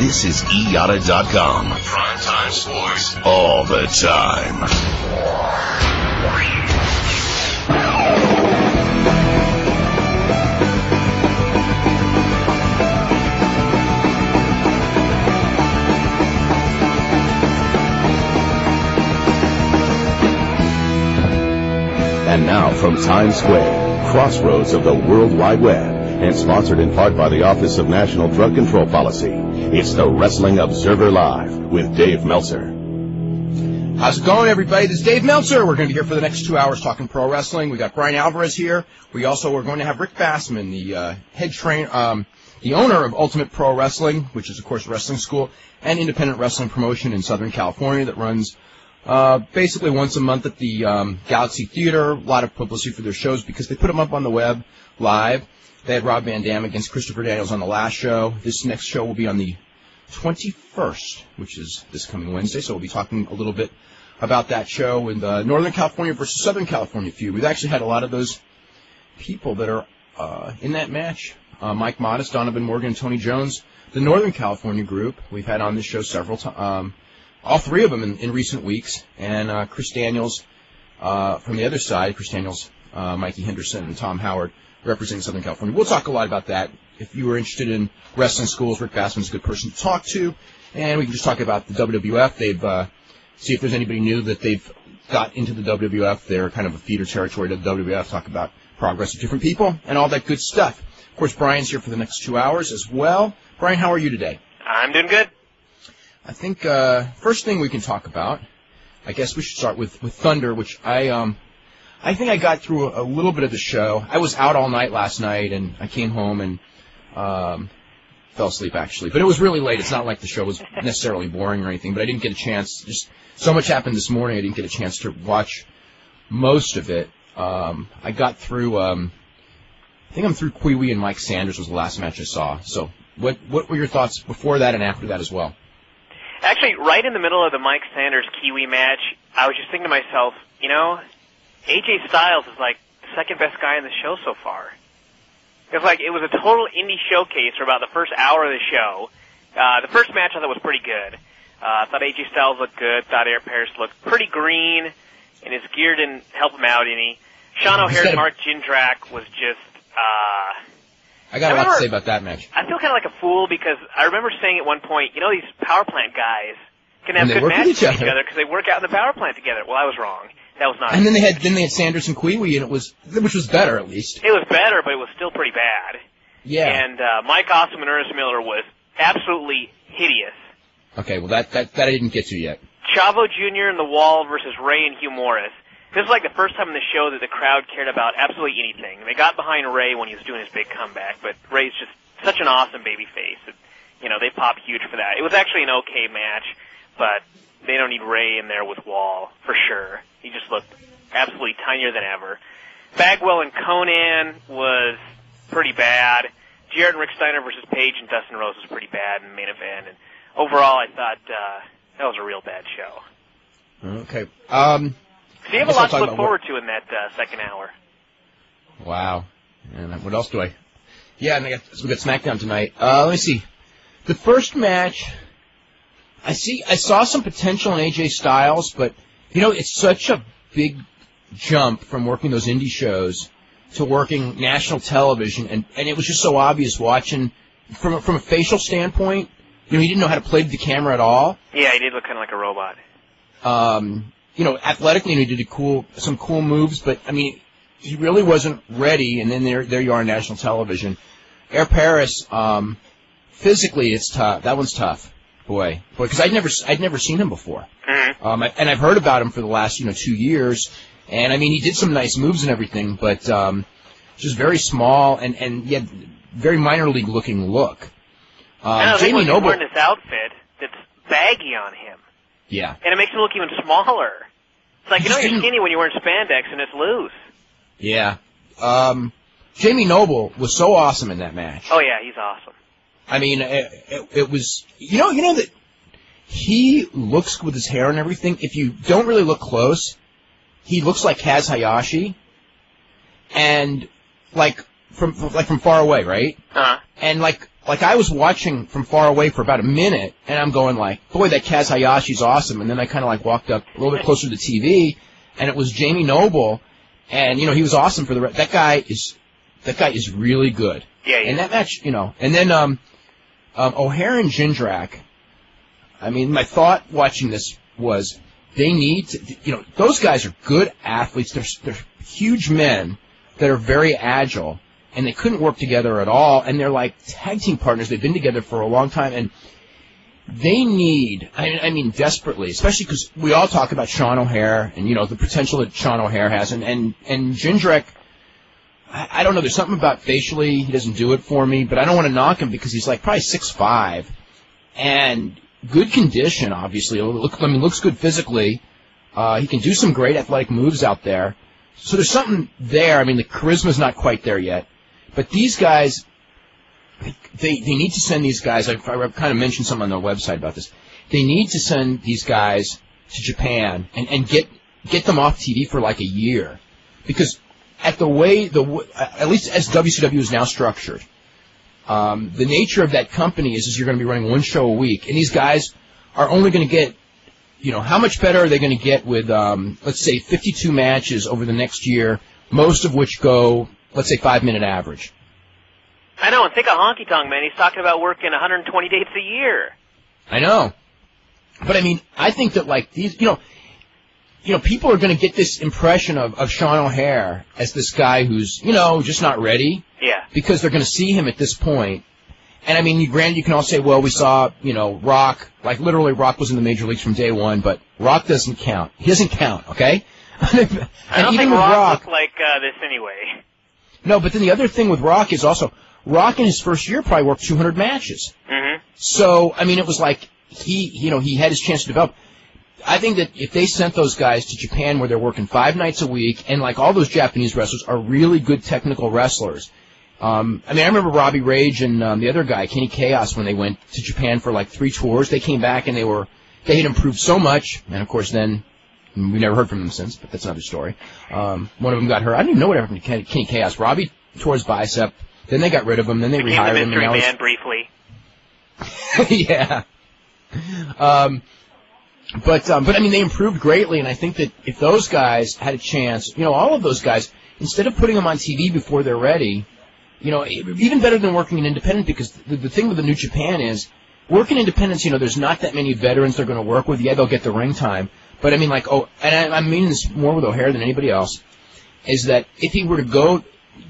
This is eYada.com. Primetime sports all the time. And now from Times Square, crossroads of the World Wide Web, and sponsored in part by the Office of National Drug Control Policy, it's the Wrestling Observer Live with Dave Meltzer. How's it going, everybody? This is Dave Meltzer. We're going to be here for the next two hours talking pro wrestling. We got Bryan Alvarez here. We also are going to have Rick Bassman, the uh, head train, um, the owner of Ultimate Pro Wrestling, which is of course a wrestling school and independent wrestling promotion in Southern California that runs uh, basically once a month at the um, Galaxy Theater. A lot of publicity for their shows because they put them up on the web live. They had Rob Van Dam against Christopher Daniels on the last show. This next show will be on the 21st, which is this coming Wednesday. So we'll be talking a little bit about that show in the Northern California versus Southern California feud. We've actually had a lot of those people that are uh, in that match. Uh, Mike Modest, Donovan Morgan, Tony Jones, the Northern California group. We've had on this show several times. Um, all three of them in, in recent weeks, and uh, Chris Daniels uh, from the other side, Chris Daniels, uh, Mikey Henderson, and Tom Howard representing Southern California. We'll talk a lot about that. If you are interested in wrestling schools, Rick Bassman's a good person to talk to, and we can just talk about the WWF. They've uh, see if there's anybody new that they've got into the WWF. They're kind of a feeder territory to the WWF. Talk about progress of different people and all that good stuff. Of course, Bryan's here for the next two hours as well. Bryan, how are you today? I'm doing good. I think uh, first thing we can talk about, I guess we should start with, with Thunder, which I um, I think I got through a, a little bit of the show. I was out all night last night, and I came home and um, fell asleep actually. But it was really late. It's not like the show was necessarily boring or anything. But I didn't get a chance. Just so much happened this morning. I didn't get a chance to watch most of it. Um, I got through. Um, I think I'm through Kiwi and Mike Sanders was the last match I saw. So what what were your thoughts before that and after that as well? Actually, right in the middle of the Mike Sanders Kiwi match, I was just thinking to myself, you know, AJ Styles is like the second best guy in the show so far. It's like it was a total indie showcase for about the first hour of the show. Uh, the first match I thought was pretty good. Uh, I thought AJ Styles looked good. Thought Air Paris looked pretty green, and his gear didn't help him out any. Sean O'Haire and Mark Jindrak was just. Uh, I got a lot to say about that match. I feel kind of like a fool because I remember saying at one point, you know, these power plant guys can have good matches each other. other because they work out in the power plant together. Well, I was wrong. That was not. And then they had then they had Sanders and Kiwi, and it was which was better at least. It was better, but it was still pretty bad. Yeah. And uh, Mike Awesome and Ernest Miller was absolutely hideous. Okay, well that that that I didn't get to yet. Chavo Jr. and the Wall versus Rey and Hugh Morris. This is like the first time in the show that the crowd cared about absolutely anything. They got behind Rey when he was doing his big comeback, but Rey's just such an awesome baby face. That, you know, they pop huge for that. It was actually an okay match, but they don't need Rey in there with Wall for sure. He just looked absolutely tinier than ever. Bagwell and Konnan was pretty bad. Jarrett and Rick Steiner versus Page and Dustin Rhodes was pretty bad in the main event. And overall, I thought uh, that was a real bad show. Okay. Um. So you have a lot to look forward to in that uh, second hour. Wow. And what else do I? Yeah, and I got, so we got SmackDown tonight. Uh, let me see. The first match, I see. I saw some potential in AJ Styles, but you know, it's such a big jump from working those indie shows to working national television, and and it was just so obvious watching from a, from a facial standpoint. You know, he didn't know how to play the camera at all. Yeah, he did look kind of like a robot. Um, you know, athletically, he did a cool some cool moves, but I mean, he really wasn't ready. And then there there you are on national television. Air Paris, um, physically, it's tough. That one's tough, boy, boy, because I'd never I'd never seen him before. Mm-hmm. Um, I- and I've heard about him for the last you know two years. And I mean, he did some nice moves and everything, but um, just very small and and yet very minor league looking look. Um, think Jamie Noble, wearing this outfit that's baggy on him, yeah, and it makes him look even smaller. It's like you know you're skinny when you're wearing spandex and it's loose. yeah. Um, Jamie Noble was so awesome in that match. Oh yeah, he's awesome. I mean, it, it, it was you know you know that he looks with his hair and everything. If you don't really look close, he looks like Kaz Hayashi, and like from from- like from far away, right? Uh-huh. And like like I was watching from far away for about a minute, and I'm going like, boy, that Kaz Hayashi's awesome. And then I kind of like walked up a little bit closer to the TV, and it was Jamie Noble, and you know he was awesome for the re- that guy is that guy is really good. Yeah, yeah. And that match, you know, and then um, um, O'Haire and Jindrak. I mean, my thought watching this was they need to, you know, those guys are good athletes. They're they're huge men that are very agile, and they couldn't work together at all. And they're like tag team partners. They've been together for a long time, and they need, I, I mean, desperately, especially because we all talk about Sean O'Haire and you know the potential that Sean O'Haire has, and and and Jindrak. I, I don't know. There's something about facially he doesn't do it for me, but I don't want to knock him because he's like probably six five, and good condition. Obviously, look, I mean, looks good physically. Uh, he can do some great athletic moves out there. So there's something there. I mean, the charisma's not quite there yet, but these guys, they they need to send these guys. I, I kind of mentioned something on their website about this. They need to send these guys to Japan and and get get them off TV for like a year, because at the way the w- at least as WCW is now structured, um, the nature of that company is, is you're going to be running one show a week, and these guys are only going to get, you know, how much better are they going to get with, um, let's say, 52 matches over the next year, most of which go, let's say, five minute average. I know, and think of Honky Tonk Man. He's talking about working 120 dates a year. I know, but I mean, I think that like these, you know, you know, people are going to get this impression of, of Sean O'Haire as this guy who's, you know, just not ready Yeah. because they're going to see him at this point. And I mean, you- granted, you can all say, well, we saw, you know, Rock, like literally Rock was in the major leagues from day one, but Rock doesn't count. He doesn't count, okay? and I don't even think Rock, Rock, looked like uh, this anyway. no, but then the other thing with Rock is also, Rock in his first year probably worked 200 matches. hmm So, I mean, it was like he, you know, he had his chance to develop. I think that if they sent those guys to Japan where they're working five nights a week, and like all those Japanese wrestlers are really good technical wrestlers. Um, I mean, I remember Robbie Rage and um, the other guy, Kenny Kaos, when they went to Japan for like three tours. They came back and they were they had improved so much, and of course then we never heard from them since. But that's another story. Um, one of them got hurt. I didn't even know what happened to Kenny, Kenny Kaos. Robbie tore his bicep. Then they got rid of him. Then they Became the rehired him. And mystery now he's- briefly. yeah. Um, but um, but I mean, they improved greatly, and I think that if those guys had a chance, you know, all of those guys, instead of putting them on TV before they're ready, you know, even better than working in independent, because the, the thing with the New Japan is, working independents, you know, there's not that many veterans they're going to work with. Yeah, they'll get the ring time, but I mean, like, oh, and I, I mean this more with O'Haire than anybody else, is that if he were to go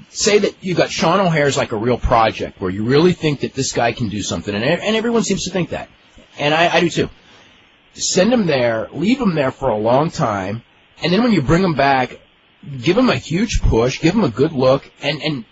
say that you got Sean O'Haire's like a real project where you really think that this guy can do something, and, and everyone seems to think that, and I, I do too. Send him there, leave him there for a long time, and then when you bring him back, give him a huge push, give him a good look, and and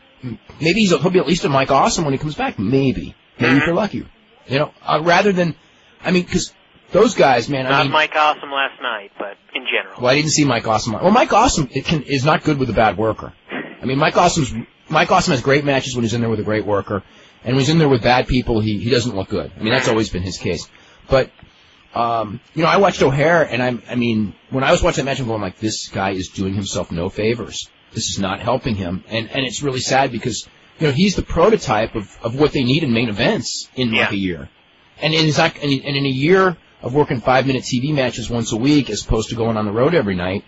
maybe he's, he'll be at least a Mike Awesome when he comes back. Maybe, maybe if you're lucky, you know, uh, rather than, I mean, because those guys, man, I Not mean, Mike Awesome last night, but in general. well, I didn't see Mike Awesome. Well, Mike Awesome it can, is not good with a bad worker. I mean, Mike Awesome's Mike Awesome has great matches when he's in there with a great worker, and when he's in there with bad people, he he doesn't look good. I mean, that's always been his case. But um, you know, I watched O'Haire, and I'm I mean, when I was watching that match, I'm going like, this guy is doing himself no favors. This is not helping him, and and it's really sad because you know he's the prototype of of what they need in main events in like a year, and in not and in a year of working five minute TV matches once a week as opposed to going on the road every night,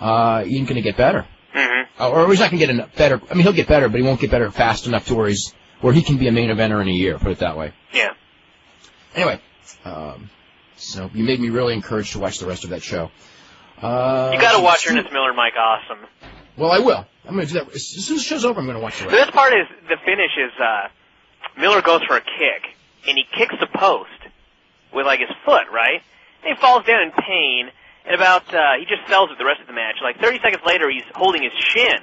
uh, he ain't going to get better. hmm Uh, or he's not going to get enough better. I mean, he'll get better, but he won't get better fast enough to where he's where he can be a main eventer in a year. Put it that way. Yeah. Anyway, um, so you made me really encouraged to watch the rest of that show. Uh, You gotta watch Ernest Miller, Mike Awesome. Well, I will. I'm going to do that as soon as the show's over. I'm going to watch the The rest. best part is the finish is uh, Miller goes for a kick and he kicks the post with like his foot, right? And he falls down in pain. And about uh, he just sells it the rest of the match. Like 30 seconds later, he's holding his shin,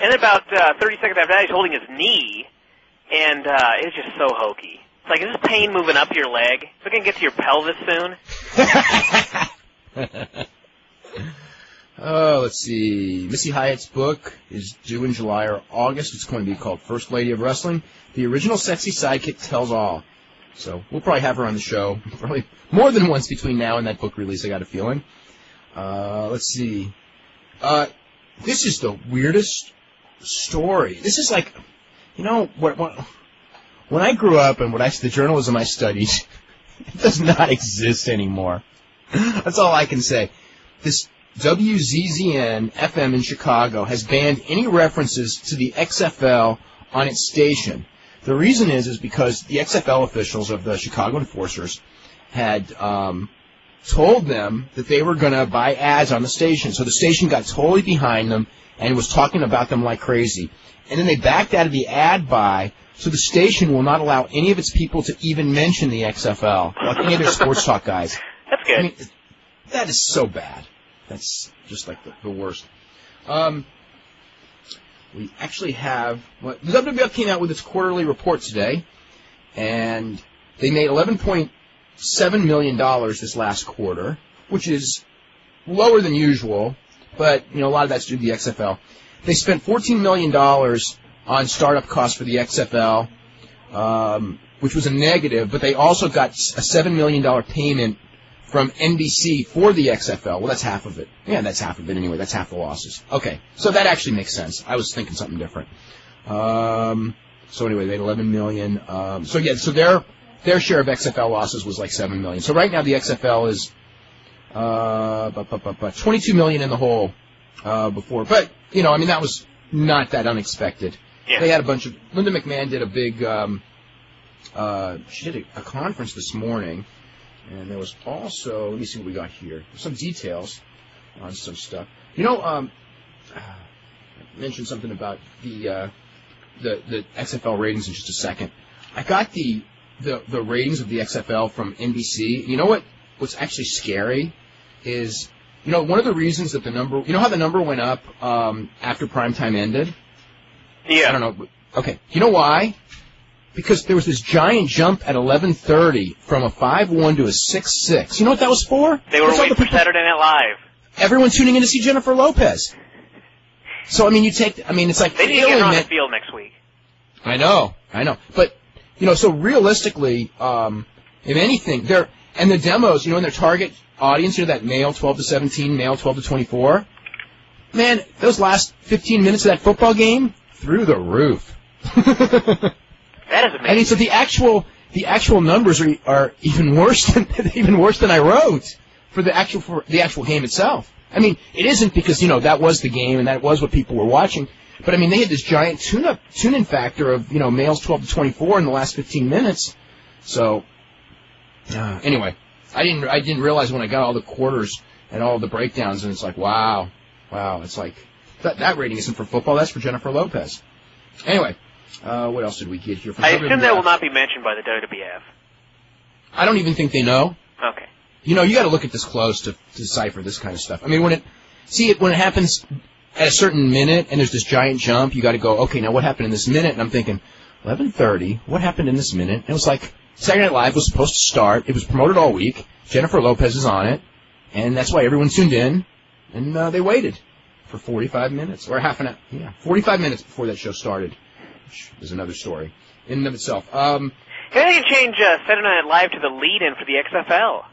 and then about uh, 30 seconds after that, he's holding his knee, and uh, it's just so hokey. It's like is this pain moving up your leg? Is it gonna get to your pelvis soon? Oh, let's see. Missy Hyatt's book is due in July or August. It's going to be called First Lady of Wrestling. The original sexy sidekick tells all. So we'll probably have her on the show probably more than once between now and that book release. I got a feeling. Uh, let's see. Uh, this is the weirdest story. This is like, you know, what, what when I grew up and what I the journalism I studied, it does not exist anymore. That's all I can say. This WZZN FM in Chicago has banned any references to the XFL on its station. The reason is is because the XFL officials of the Chicago Enforcers had um, told them that they were going to buy ads on the station. So the station got totally behind them and was talking about them like crazy. And then they backed out of the ad buy, so the station will not allow any of its people to even mention the XFL, like any of their sports talk guys. That's good. I mean, that is so bad. That's just like the, the worst. Um, we actually have well, the WWF came out with its quarterly report today, and they made 11.7 million dollars this last quarter, which is lower than usual, but you know a lot of that's due to the XFL. They spent 14 million dollars on startup costs for the XFL, um, which was a negative, but they also got a seven million dollar payment from NBC for the XFL. Well, that's half of it. Yeah, that's half of it anyway. That's half the losses. Okay, so that actually makes sense. I was thinking something different. Um, so anyway, they had 11 million. Um, so yeah, so their their share of XFL losses was like 7 million. So right now the XFL is uh, bu- bu- bu- bu- 22 million in the hole uh, before. But you know, I mean that was not that unexpected. Yeah. They had a bunch of Linda McMahon did a big. Um, uh, she did a, a conference this morning, and there was also. Let me see what we got here. Some details on some stuff. You know, um, I mentioned something about the uh, the the XFL ratings in just a second. I got the the the ratings of the XFL from NBC. You know what? What's actually scary is you know one of the reasons that the number. You know how the number went up um, after prime time ended. Yeah. I don't know. Okay, you know why? Because there was this giant jump at 11:30 from a 5-1 to a 6-6. You know what that was for? They were That's waiting the for Saturday Night Live. Everyone tuning in to see Jennifer Lopez. So I mean, you take. I mean, it's like They need to get on the field next week. I know, I know, but you know, so realistically, um, if anything, they're and the demos, you know, in their target audience, you know, that male 12 to 17, male 12 to 24. Man, those last 15 minutes of that football game through the roof. That is amazing. I mean, so the actual the actual numbers are are even worse than even worse than I wrote for the actual for the actual game itself. I mean, it isn't because you know that was the game and that was what people were watching. But I mean, they had this giant tune-up tune-in factor of you know males 12 to 24 in the last 15 minutes. So uh, anyway, I didn't I didn't realize when I got all the quarters and all the breakdowns, and it's like wow, wow, it's like that that rating isn't for football. That's for Jennifer Lopez. Anyway, uh, what else did we get here? From I assume that will not be mentioned by the WWF. I don't even think they know. Okay. You know, you got to look at this close to, to decipher this kind of stuff. I mean, when it see it when it happens at a certain minute and there's this giant jump, you got to go, okay, now what happened in this minute? And I'm thinking, 11:30. What happened in this minute? And it was like Saturday Night Live was supposed to start. It was promoted all week. Jennifer Lopez is on it, and that's why everyone tuned in, and uh, they waited for 45 minutes or half an hour. Yeah, 45 minutes before that show started, which is another story in and of itself. Um, Maybe they can change uh, Saturday Night Live to the lead-in for the XFL.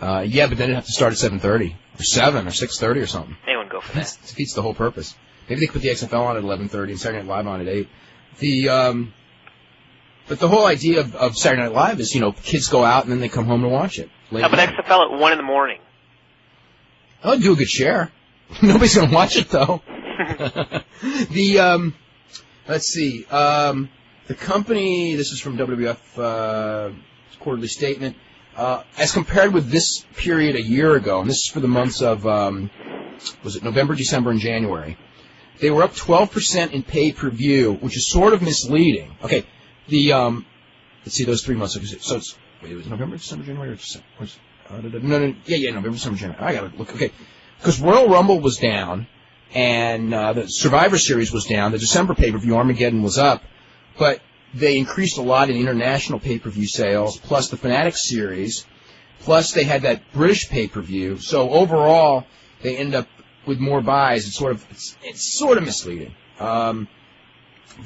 uh, yeah, but then it'd have to start at 7:30 or 7 or 6:30 or something. They wouldn't go for Defeats, that. defeats the whole purpose. Maybe they could put the XFL on at 11:30 and Saturday Night Live on at 8. The um, but the whole idea of, of Saturday Night Live is you know kids go out and then they come home to watch it. late How at about night. XFL at one in the morning? I'll do a good share. Nobody's gonna watch it though. the um, let's see. Um, the company. This is from WWF uh, quarterly statement. Uh, as compared with this period a year ago, and this is for the months of um, was it November, December, and January. They were up 12% in pay per view, which is sort of misleading. Okay, the um, let's see those three months. So it's wait, it was November, December, January, or December? No, no, yeah, yeah, November, December, January. I gotta look. Okay, because Royal Rumble was down, and uh, the Survivor Series was down. The December pay per view Armageddon was up, but they increased a lot in international pay per view sales, plus the Fanatic Series, plus they had that British pay per view. So overall, they end up with more buys. It's sort of it's, it's sort of misleading. Um,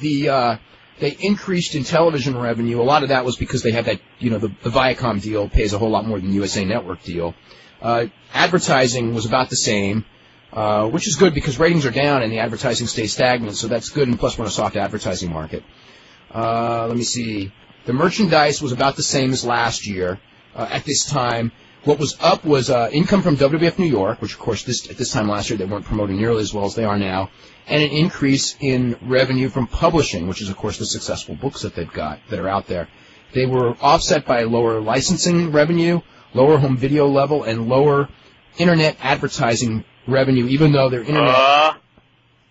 the uh, they increased in television revenue. A lot of that was because they had that you know the, the Viacom deal pays a whole lot more than the USA Network deal. Uh, advertising was about the same. Uh, which is good because ratings are down and the advertising stays stagnant, so that's good. And plus, we're in a soft advertising market. Uh, let me see. The merchandise was about the same as last year uh, at this time. What was up was uh, income from WWF New York, which of course this at this time last year they weren't promoting nearly as well as they are now, and an increase in revenue from publishing, which is of course the successful books that they've got that are out there. They were offset by lower licensing revenue, lower home video level, and lower internet advertising revenue, even though their internet. Uh,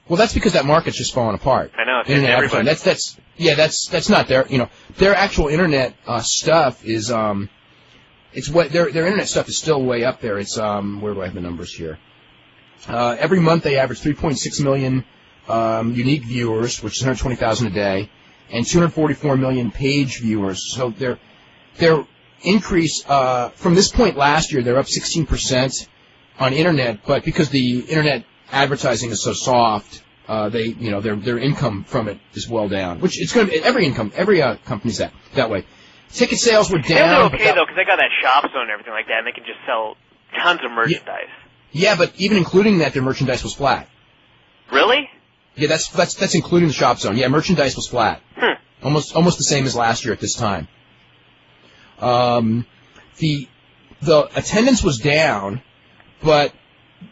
Well, that's because that market's just falling apart. I know. Internet advertising. That's that's yeah. That's that's not their you know their actual internet uh, stuff is um, it's what their their internet stuff is still way up there. It's um, where do I have the numbers here? Uh, every month they average 3.6 million um, unique viewers, which is 120,000 a day, and 244 million page viewers. So their their increase uh, from this point last year, they're up 16 percent on internet, but because the internet advertising is so soft, uh, they you know their their income from it is well down. Which it's going to every income every uh, company's that that way. Ticket sales were They'll down. do but okay that- though, because they got that shop zone and everything like that, and they can just sell tons of merchandise. yeah, but even including that, their merchandise was flat. Really? Yeah, that's that's that's including the shop zone. Yeah, merchandise was flat. Hmm. Almost almost the same as last year at this time. Um, the the attendance was down, but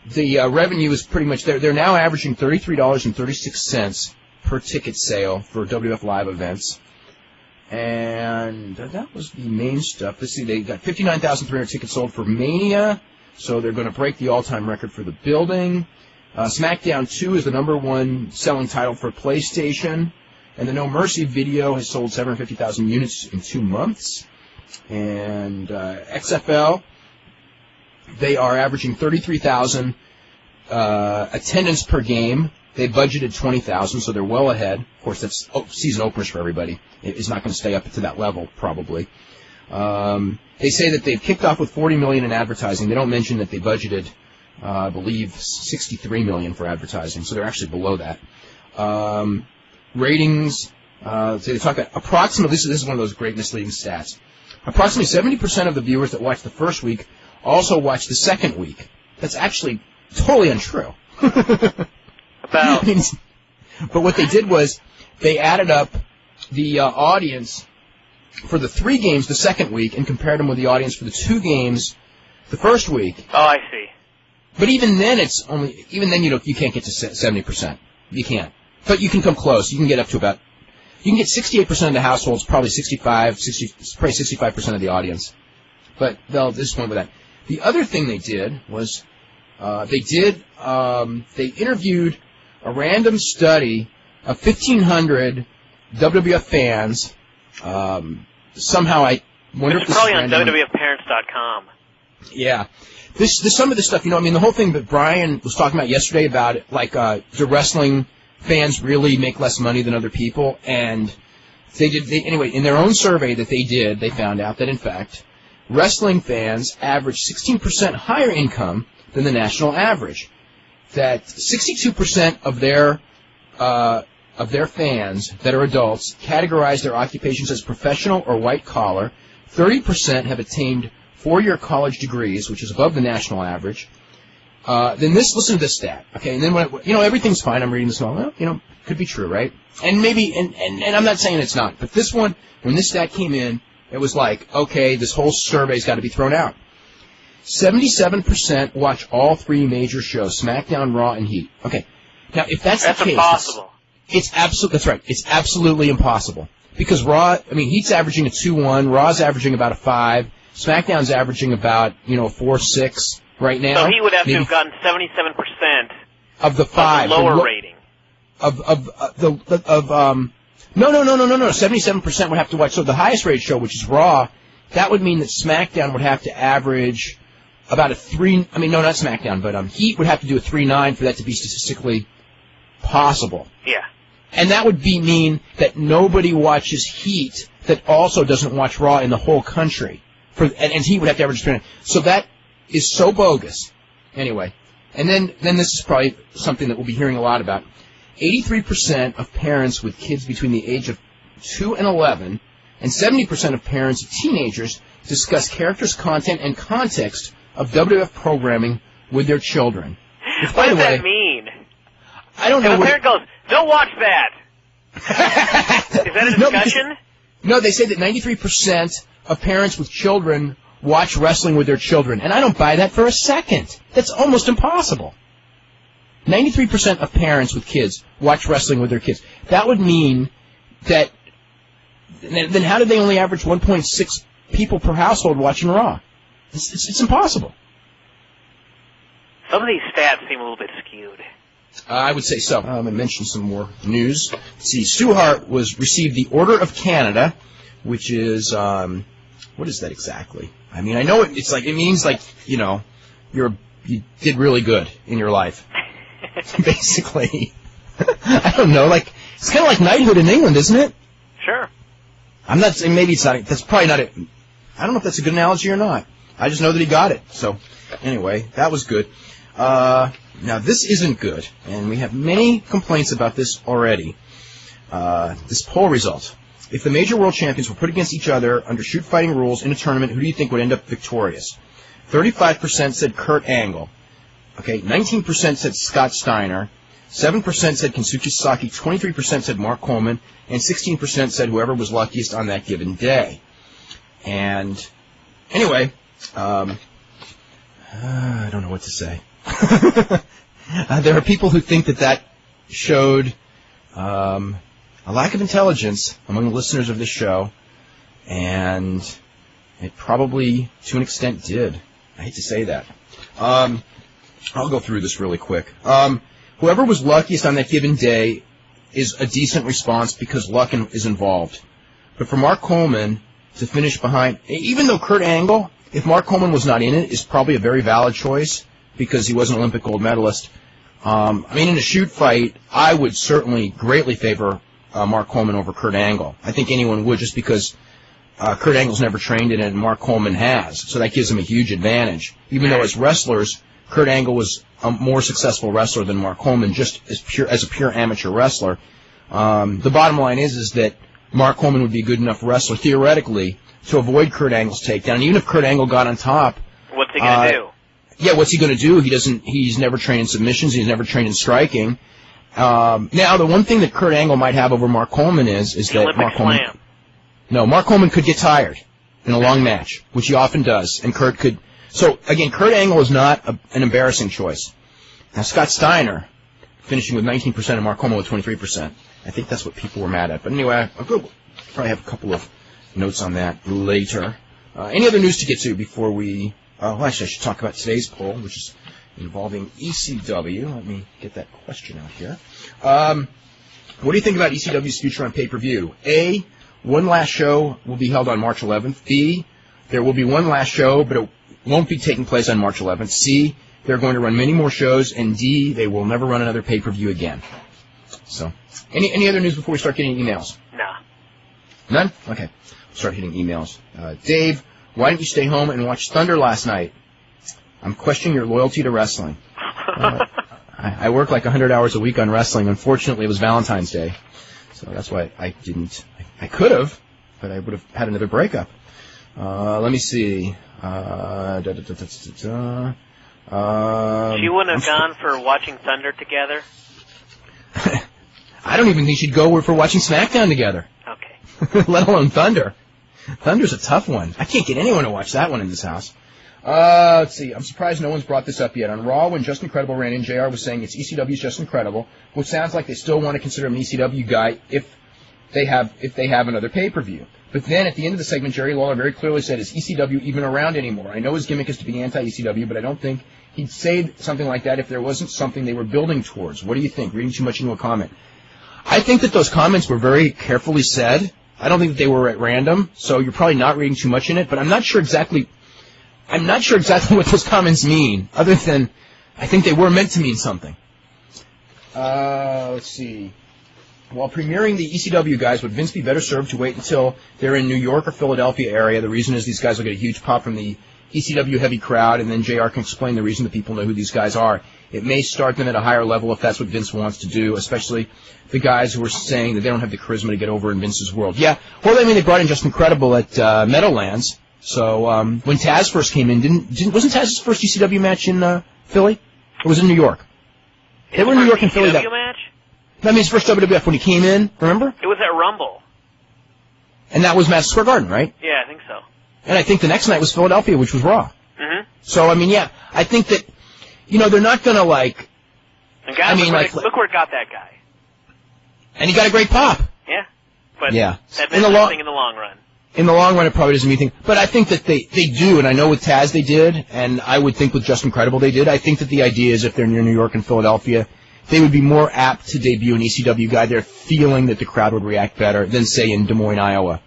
the uh, revenue is pretty much they're they're now averaging thirty three dollars and thirty six cents per ticket sale for WF live events. And that was the main stuff. Let's see, they got 59,300 tickets sold for Mania, so they're going to break the all-time record for the building. Uh, SmackDown 2 is the number one selling title for PlayStation, and the No Mercy video has sold 750,000 units in two months. And uh, XFL, they are averaging 33,000 uh, attendance per game. They budgeted 20,000, so they're well ahead. Of course, that's oh, season openers for everybody. It is not going to stay up to that level, probably. Um, they say that they've kicked off with 40 million in advertising. They don't mention that they budgeted, uh, I believe, 63 million for advertising, so they're actually below that. Um, ratings, uh, so they talk about approximately. This is, this is one of those great misleading stats. Approximately 70% of the viewers that watch the first week also watch the second week. That's actually totally untrue. But what they did was they added up the uh, audience for the three games the second week and compared them with the audience for the two games the first week. oh, I see. But even then, it's only even then you don't you can't get to seventy percent. You can't. But you can come close. You can get up to about you can get sixty eight percent of the households, probably 65, 60, probably sixty five percent of the audience. But they'll disappoint with that. The other thing they did was uh, they did um, they interviewed a random study of fifteen hundred WWF fans. Um, somehow I wonder It's if probably on. WWFparents.com. Yeah. This, this, some of this stuff, you know, I mean, the whole thing that Bryan was talking about yesterday about, it, like, uh, do wrestling fans really make less money than other people? And they did, they, anyway, in their own survey that they did, they found out that, in fact, wrestling fans average 16% higher income than the national average. That 62% of their, uh, of their fans that are adults categorize their occupations as professional or white collar. 30% have attained four-year college degrees, which is above the national average. Uh, then this, listen to this stat, okay? And then when, you know, everything's fine. I'm reading this all. Well, you know, could be true, right? And maybe, and, and, and I'm not saying it's not, but this one, when this stat came in, it was like, okay, this whole survey's got to be thrown out. 77% watch all three major shows, SmackDown, Raw, and Heat. Okay. Now, if that's, That's the case, impossible. it's absolutely that's right. It's absolutely impossible because Raw. I mean, Heat's averaging a two-one. Raw's averaging about a five. SmackDown's averaging about you know a four-six right now. So he would have to have gotten 77% of the of five the lower the lo- rating. of of uh, the of um. No, no, no, no, no, no. Seventy-seven percent would have to watch. So the highest rated show, which is Raw, that would mean that SmackDown would have to average about a three. I mean, no, not SmackDown, but um, Heat would have to do a three-nine for that to be statistically possible. Yeah. And that would be mean that nobody watches Heat that also doesn't watch Raw in the whole country. For and, and Heat would have to average three. So that is so bogus. Anyway, and then then this is probably something that we'll be hearing a lot about. 83% of parents with kids between the age of 2 and 11 and 70% of parents of teenagers discuss characters, content, and context of WWF programming with their children. Which, by What the does way, that mean? I don't know If a parent goes, don't watch that. Is that a No, because- discussion? No, they say that 93% of parents with children watch wrestling with their children, and I don't buy that for a second. That's almost impossible. 93% of parents with kids watch wrestling with their kids. That would mean that then then how did they only average 1.6 people per household watching Raw? It's, it's, it's impossible. Some of these stats seem a little bit skewed. Uh, I would say so. Um, I'm going to mention some more news. Let's see, Stu Hart was received the Order of Canada, which is um, what is that exactly? I mean, I know it, it's like it means like you know you're you did really good in your life, basically. I don't know, like it's kind of like knighthood in England, isn't it? Sure. I'm not saying maybe it's not. That's probably not it. I don't know if that's a good analogy or not. I just know that he got it. So anyway, that was good. Uh, now this isn't good, and we have many complaints about this already. Uh, this poll result. If the major world champions were put against each other under shoot fighting rules in a tournament, who do you think would end up victorious? 35% said Kurt Angle. Okay, 19% said Scott Steiner. 7% said Kensuke Sasaki. 23% said Mark Coleman. And 16% said whoever was luckiest on that given day. And anyway, um, uh, I don't know what to say. uh, there are people who think that that showed um, a lack of intelligence among the listeners of this show, and it probably, to an extent, did. I hate to say that. Um, I'll go through this really quick. Um, whoever was luckiest on that given day is a decent response because luck in, is involved. But for Mark Coleman to finish behind, even though Kurt Angle, if Mark Coleman was not in it, is probably a very valid choice because he was an Olympic gold medalist. Um, I mean, in a shoot fight, I would certainly greatly favor uh, Mark Coleman over Kurt Angle. I think anyone would just because uh, Kurt Angle's never trained in it and Mark Coleman has, so that gives him a huge advantage. Even though as wrestlers, Kurt Angle was a more successful wrestler than Mark Coleman, just as pure as a pure amateur wrestler. Um, the bottom line is is that Mark Coleman would be a good enough wrestler theoretically to avoid Kurt Angle's takedown. Even if Kurt Angle got on top, What's he gonna Uh, do? yeah, what's he going to do? He doesn't. He's never trained in submissions. He's never trained in striking. Um, now, the one thing that Kurt Angle might have over Mark Coleman is is The that Olympic Mark Coleman. slam. No, Mark Coleman could get tired in a long match, which he often does, and Kurt could. So again, Kurt Angle is not a, an embarrassing choice. Now, Scott Steiner finishing with 19% and Mark Coleman with 23%. I think that's what people were mad at. But anyway, I'll go, probably have a couple of notes on that later. Uh, any other news to get to before we? Uh, well, actually, I should talk about today's poll, which is involving ECW. Let me get that question out here. Um, what do you think about ECW's future on pay-per-view? A, one last show will be held on March 11th. B, there will be one last show, but it won't be taking place on March 11th. C, they're going to run many more shows. And D, they will never run another pay-per-view again. So, any any other news before we start getting emails? Nah. None? Okay. Start hitting emails. Uh, Dave, why didn't you stay home and watch Thunder last night? I'm questioning your loyalty to wrestling. Uh, I, I work like 100 hours a week on wrestling. Unfortunately, it was Valentine's Day. So that's why I didn't. I, I could have, but I would have had another breakup. Uh, let me see. Uh, da, da, da. Um, she wouldn't have gone for watching Thunder together. I don't even think she'd go for watching SmackDown together. Okay. let alone Thunder. Thunder's a tough one. I can't get anyone to watch that one in this house. Uh, let's see. I'm surprised no one's brought this up yet. On Raw, when Justin Credible ran in, JR was saying it's ECW's Justin Credible, which sounds like they still want to consider him an ECW guy if they have if they have another pay per view. But then at the end of the segment, Jerry Lawler very clearly said, "Is ECW even around anymore?" I know his gimmick is to be anti ECW, but I don't think he'd say something like that if there wasn't something they were building towards. What do you think? Reading too much into a comment. I think that those comments were very carefully said. I don't think they were at random, so you're probably not reading too much in it. But I'm not sure exactly. I'm not sure exactly what those comments mean, other than I think they were meant to mean something. Uh, let's see. While premiering the ECW guys, would Vince be better served to wait until they're in New York or Philadelphia area? The reason is these guys will get a huge pop from the ECW heavy crowd, and then JR can explain the reason that people know who these guys are. It may start them at a higher level if that's what Vince wants to do, especially the guys who are saying that they don't have the charisma to get over in Vince's world. Yeah, well, I mean, they brought in Justin Credible at uh, Meadowlands. So um, when Taz first came in, didn't, didn't wasn't Taz's first ECW match in uh, Philly? Or was it in New York? They were in New York and Philly. That, match? I mean, his first WWF when he came in, remember? It was at Rumble. And that was Madison Square Garden, right? Yeah, I think so. And I think the next night was Philadelphia, which was Raw. hmm So, I mean, yeah, I think that, you know, they're not gonna like, And I mean, look, like- they- look where it got that guy. and he got a great pop. Yeah. But Yeah. that In the lo- nothing in the long run. In the long run, it probably doesn't mean anything. But I think that they, they do, and I know with Taz they did, and I would think with Justin Credible they did. I think that the idea is if they're near New York and Philadelphia, they would be more apt to debut an ECW guy there, feeling that the crowd would react better than say in Des Moines, Iowa.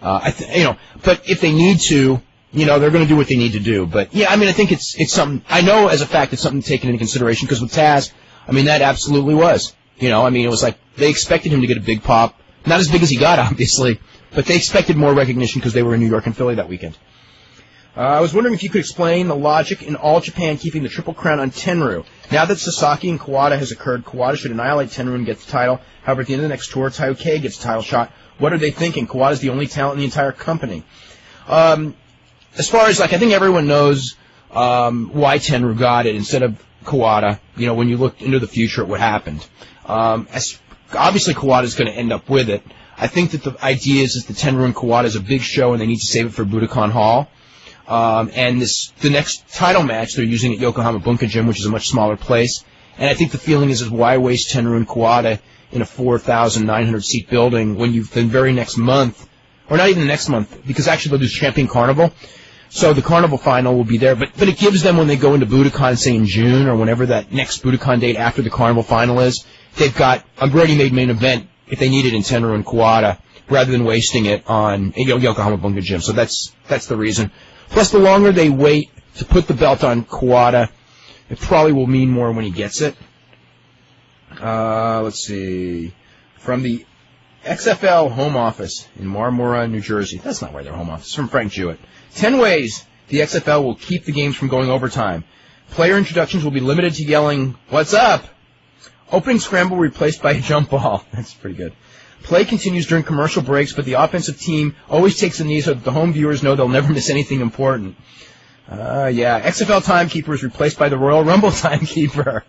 Uh, I th- you know, but if they need to, you know, they're going to do what they need to do. But yeah, I mean, I think it's it's something. I know as a fact it's something taken into consideration because with Taz, I mean, that absolutely was. You know, I mean, it was like they expected him to get a big pop, not as big as he got, obviously, but they expected more recognition because they were in New York and Philly that weekend. Uh, I was wondering if you could explain the logic in All Japan keeping the Triple Crown on Tenryu. Now that Sasaki and Kawada has occurred, Kawada should annihilate Tenryu and get the title. However, at the end of the next tour, Taiyo Kea gets a title shot. What are they thinking? Kawada's the only talent in the entire company. Um, as far as like, I think everyone knows um, why Tenryu got it instead of Kawada. You know, when you look into the future at what happened. Um, as, obviously, Kawada's going to end up with it. I think that the idea is, that Tenryu and Kawada is a big show, and they need to save it for Budokan Hall. Um, and this the next title match they're using at Yokohama Bunka Gym, which is a much smaller place. And I think the feeling is, is why waste Tenryu and Kawada in a 4,900 seat building when you've the very next month, or not even the next month, because actually they'll do Champion Carnival. So the Carnival final will be there, but but it gives them when they go into Budokan, say in June or whenever that next Budokan date after the Carnival final is, they've got a ready-made main event if they need it in Tenryu and Kawada, rather than wasting it on Yokohama Bunka Gym. So that's that's the reason. Plus, the longer they wait to put the belt on Kawada, it probably will mean more when he gets it. Uh, let's see. From the XFL home office in Marmora, New Jersey. That's not where their home office is. From Frank Jewett. Ten ways the XFL will keep the games from going overtime. Player introductions will be limited to yelling, "What's up?" Opening scramble replaced by a jump ball. That's pretty good. Play continues during commercial breaks, but the offensive team always takes the knee so that the home viewers know they'll never miss anything important. Uh, yeah. XFL timekeeper is replaced by the Royal Rumble timekeeper.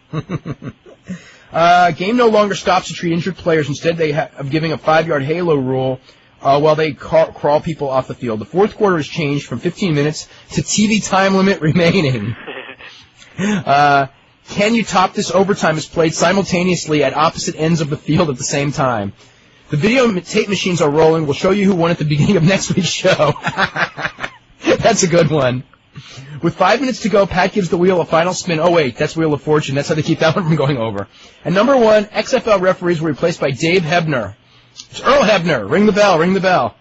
Uh, game no longer stops to treat injured players. Instead, they ha- of giving a five-yard halo rule uh, while they ca- crawl people off the field. The fourth quarter has changed from 15 minutes to TV time limit remaining. Uh, can you top this overtime is played simultaneously at opposite ends of the field at the same time. The video tape machines are rolling. We'll show you who won at the beginning of next week's show. That's a good one. With five minutes to go, Pat gives the wheel a final spin. Oh wait, that's Wheel of Fortune. That's how they keep that one from going over. And number one, XFL referees were replaced by Dave Hebner. It's Earl Hebner. Ring the bell, ring the bell.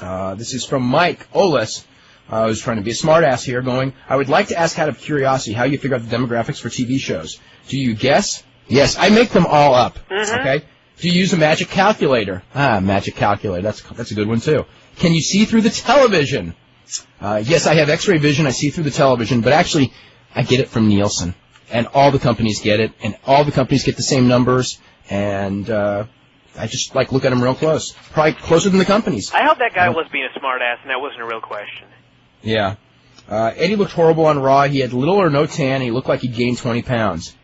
Uh, this is from Mike Oles, uh, who's trying to be a smartass here, going, I would like to ask out of curiosity how you figure out the demographics for TV shows. Do you guess? Yes, I make them all up. Okay? Do you use a magic calculator? Ah, magic calculator. That's that's a good one too. Can you see through the television? Uh, yes, I have X-ray vision. I see through the television, but actually, I get it from Nielsen, and all the companies get it, and all the companies get the same numbers, and uh, I just like look at them real close, probably closer than the companies. I hope that guy was being a smartass and that wasn't a real question. Yeah. Uh, Eddie looked horrible on Raw. He had little or no tan. He looked like he gained 20 pounds.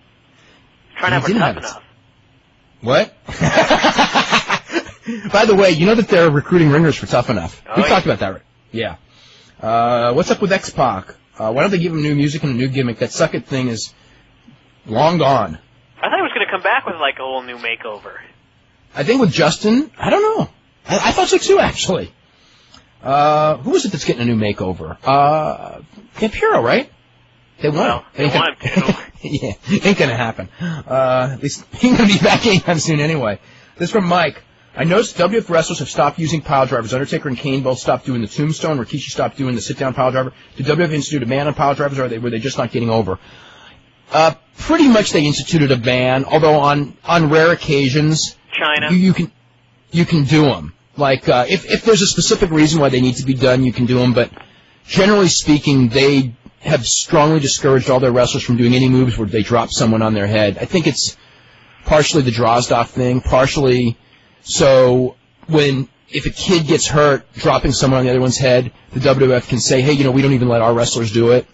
Trying to He have a tough enough. What? By the way, you know that they're recruiting ringers for Tough Enough. Oh, we yeah. talked about that. Yeah. Uh, what's up with X Pac? Uh, why don't they give him new music and a new gimmick? That suck it thing is long gone. I thought he was going to come back with like a whole new makeover. I think with Justin, I don't know. I, I thought so too, actually. Uh, who is it that's getting a new makeover? Uh, Campiro, right? They won. Well, they Ain't want gonna- yeah, ain't gonna happen. Uh, at least he ain't gonna be back anytime soon anyway. This is from Mike. I noticed WF wrestlers have stopped using pile drivers. Undertaker and Kane both stopped doing the tombstone. Rikishi stopped doing the sit-down pile driver. Did WF institute a ban on pile drivers, or are they, were they just not getting over? Uh, pretty much they instituted a ban, although on, on rare occasions, China. you, you can you can do them. Like uh, if if there's a specific reason why they need to be done, you can do them. But generally speaking, they have strongly discouraged all their wrestlers from doing any moves where they drop someone on their head. I think it's partially the Drozdov thing, partially so when if a kid gets hurt dropping someone on the other one's head, the WWF can say, hey, you know, we don't even let our wrestlers do it.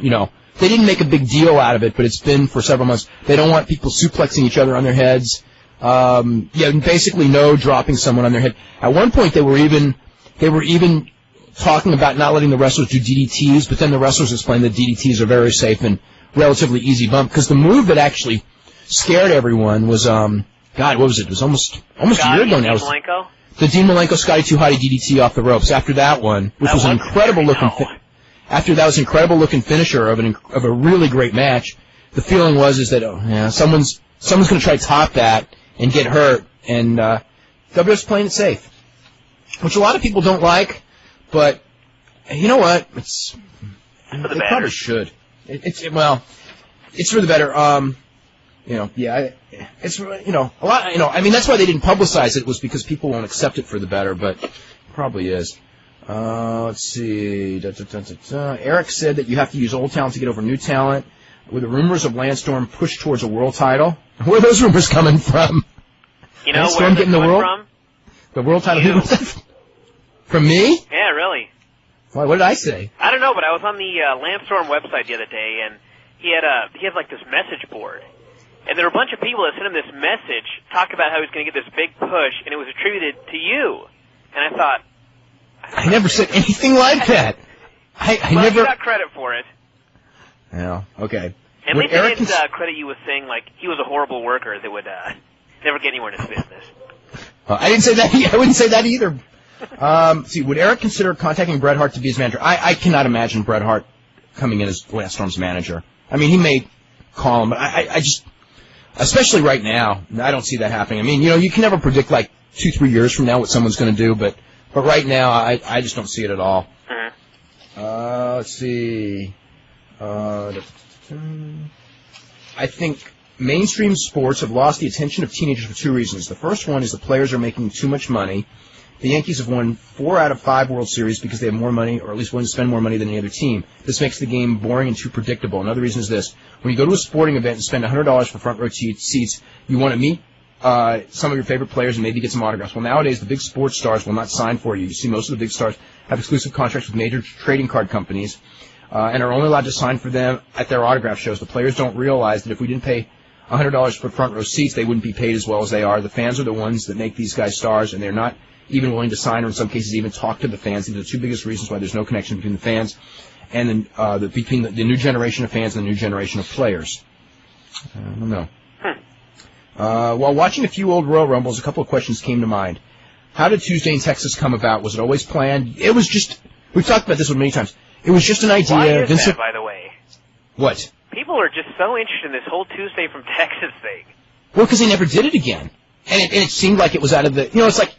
You know, they didn't make a big deal out of it, but it's been for several months. They don't want people suplexing each other on their heads. Um, yeah, basically no dropping someone on their head. At one point, they were even they were even talking about not letting the wrestlers do DDTs, but then the wrestlers explained that DDTs are very safe and relatively easy bump because the move that actually scared everyone was um God, what was it? It was almost almost a year ago now. Malenko? the Dean Malenko Scotty Too Hotty DDT off the ropes. After that one, which That was an incredible looking. Fi- after that was an incredible looking finisher of an of a really great match. The feeling was is that oh, yeah, someone's someone's going to try to top that and get hurt, and uh, WWF's playing it safe, which a lot of people don't like, but you know what? It's For the they better. probably should. It, it's it, well, it's for the better. Um, you know, yeah, I- it's you know a lot. You know, I mean that's why they didn't publicize it was because people won't accept it for the better, but it probably is. Uh, let's see. Da, da, da. Eric said that you have to use old talent to get over new talent. With the rumors of Lance Storm push towards a world title, where are those rumors coming from? You know That's where where I'm getting the world- from? The world title. You. Who was that? From me? Yeah, really. Why? What did I say? I don't know, but I was on the uh, Lance Storm website the other day, and he had a he had like this message board, and there were a bunch of people that sent him this message talking about how he's going to get this big push, and it was attributed to you. And I thought, I never said anything like that. I, I well, never. got credit for it. Yeah. Okay. At Would least they didn't uh, credit you with saying like he was a horrible worker that would uh, never get anywhere in his business. Uh, I didn't say that. I wouldn't say that either. Um, see, would Eric consider contacting Bret Hart to be his manager? I, I cannot imagine Bret Hart coming in as Lance Storm's manager. I mean, he may call him, but I, I, I just, especially right now, I don't see that happening. I mean, you know, you can never predict like two, three years from now what someone's going to do, but but right now, I, I just don't see it at all. Mhm. Uh, let's see. Uh, I think mainstream sports have lost the attention of teenagers for two reasons. The first one is the players are making too much money. The Yankees have won four out of five World Series because they have more money, or at least willing to spend more money than any other team. This makes the game boring and too predictable. Another reason is this: when you go to a sporting event and spend $100 for front row seats, you want to meet uh, some of your favorite players and maybe get some autographs. Well, nowadays the big sports stars will not sign for you. You see, most of the big stars have exclusive contracts with major trading card companies uh, and are only allowed to sign for them at their autograph shows. The players don't realize that if we didn't pay $100 for front row seats, they wouldn't be paid as well as they are. The fans are the ones that make these guys stars, and they're not even willing to sign or in some cases even talk to the fans. These are the two biggest reasons why there's no connection between the fans and the, uh, the, between the, the new generation of fans and the new generation of players. I don't know. Uh, while watching a few old Royal Rumbles, a couple of questions came to mind. How did Tuesday in Texas come about? Was it always planned? It was just, we've talked about this one many times. It was just an idea. Why is Vince that, by the way? what? People are just so interested in this whole Tuesday from Texas thing. Well, because they never did it again, and it, and it seemed like it was out of the. You know, it's like,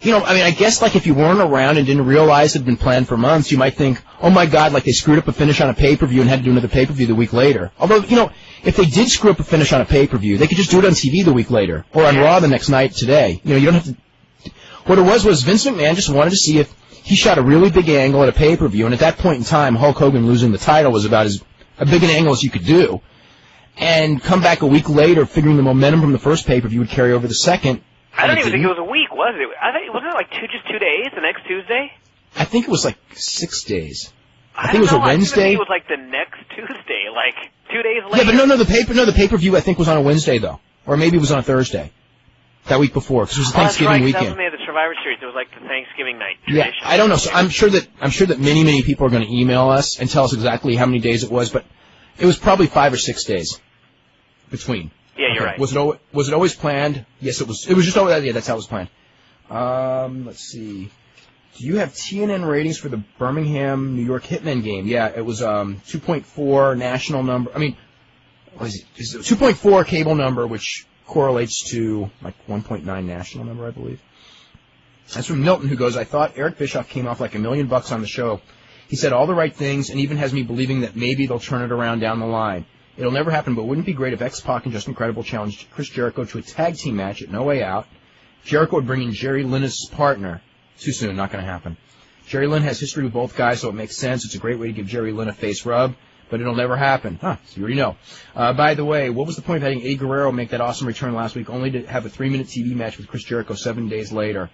you know, I mean, I guess like if you weren't around and didn't realize it had been planned for months, you might think, oh my God, like they screwed up a finish on a pay per view and had to do another pay per view the week later. Although, you know, if they did screw up a finish on a pay per view, they could just do it on TV the week later or on Raw the next night today. You know, you don't have to. What it was was Vince McMahon just wanted to see if he shot a really big angle at a pay per view, and at that point in time, Hulk Hogan losing the title was about as big an angle as you could do and come back a week later, figuring the momentum from the first pay per view would carry over the second. I don't even think didn't. it was a week, was it? I think wasn't it like two, just two days, the next Tuesday. I think it was like six days. I think it was a know, I Wednesday. it was like the next Tuesday, like two days later. Yeah, but no, no, the paper, no, the pay per view I think was on a Wednesday though, or maybe it was on a Thursday. That week before, because it was Oh, Thanksgiving right, 'cause That was weekend. when they had the Survivor Series. It was like the Thanksgiving night. Yeah. I don't know. So I'm sure that I'm sure that many, many people are going to email us and tell us exactly how many days it was, but it was probably five or six days between. Yeah, you're Okay. right. Was it was it always planned? Yes, it was. It was just always yeah. That's how it was planned. Um, let's see. Do you have TNN ratings for the Birmingham New York Hitmen game? Yeah, it was um 2.4 national number. I mean, what is it? Is it 2.4 cable number, which correlates to like 1.9 national number, I believe. That's from Milton, who goes, I thought Eric Bischoff came off like a million bucks on the show. He said all the right things and even has me believing that maybe they'll turn it around down the line. It'll never happen, but wouldn't it be great if X-Pac and Justin Credible challenged Chris Jericho to a tag team match at No Way Out? Jericho would bring in Jerry Lynn as his partner. Too soon, not going to happen. Jerry Lynn has history with both guys, so it makes sense. It's a great way to give Jerry Lynn a face rub, but it'll never happen. Huh, so you already know. Uh, by the way, what was the point of having Eddie Guerrero make that awesome return last week, only to have a three-minute TV match with Chris Jericho seven days later?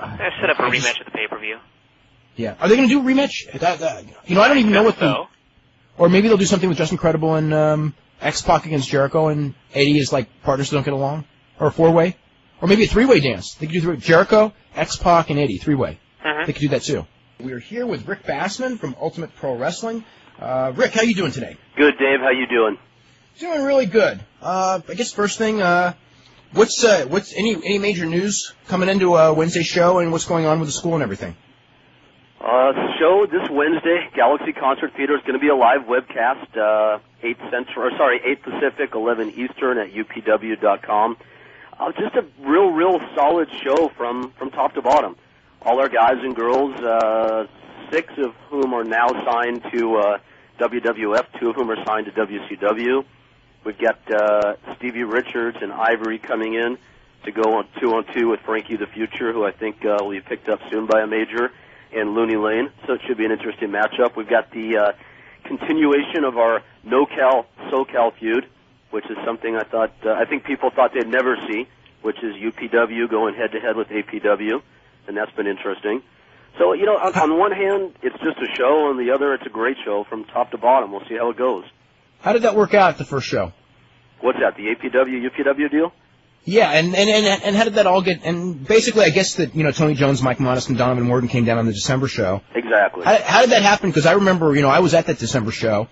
Uh, set up a I rematch just- at the pay per view. yeah. Are they going to do a rematch? That, that, you know, I don't even know what the. So Or maybe they'll do something with Justin Credible and um, X Pac against Jericho, and Eddie is like partners that don't get along, or four way, or maybe a three way dance. They could do three- Jericho, X Pac, and Eddie three way. Mhm. They could do that too. We are here with Rick Bassman from Ultimate Pro Wrestling. Uh, Rick, how you doing today? Good, Dave. How you doing? Doing really good. Uh, I guess first thing, uh, what's uh, what's any any major news coming into uh, Wednesday show, and what's going on with the school and everything? Uh, show this Wednesday, Galaxy Concert Theater is going to be a live webcast, uh, 8 Central, or sorry, 8 Pacific, 11 Eastern at upw.com. Uh, just a real, real solid show from, from top to bottom. All our guys and girls, uh, six of whom are now signed to, uh, WWF, two of whom are signed to WCW. We've got, uh, Stevie Richards and Ivory coming in to go on two on two with Frankie the Future, who I think, uh, will be picked up soon by a major and Looney Lane. So it should be an interesting matchup. We've got the uh, continuation of our NoCal SoCal feud, which is something I thought uh, I think people thought they'd never see, which is UPW going head to head with APW, and that's been interesting. So you know, on, on one hand, it's just a show, on the other, it's a great show from top to bottom. We'll see how it goes. How did that work out at the first show? What's that? The APW UPW deal? Yeah, and, and, and, and how did that all get, and basically I guess that, you know, Tony Jones, Mike Modest, and Donovan Morgan came down on the December show. Exactly. How, how did that happen? Because I remember, you know, I was at that December show,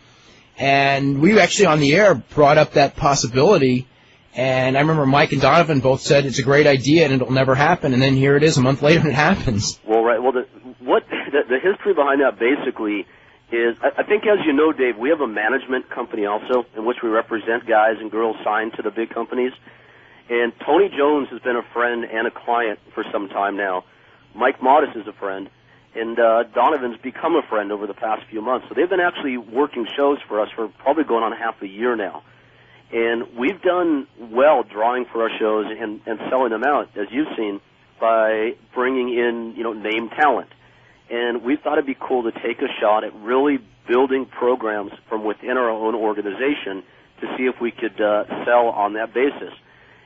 and we actually on the air brought up that possibility, and I remember Mike and Donovan both said it's a great idea and it'll never happen, and then here it is a month later and it happens. Well, right. Well, the, what the, the history behind that basically is, I, I think, as you know, Dave, we have a management company also in which we represent guys and girls signed to the big companies. And Tony Jones has been a friend and a client for some time now. Mike Modest is a friend, and uh, Donovan's become a friend over the past few months. So they've been actually working shows for us for probably going on half a year now. And we've done well drawing for our shows and, and selling them out, as you've seen, by bringing in, you know, name talent. And we thought it'd be cool to take a shot at really building programs from within our own organization to see if we could uh, sell on that basis.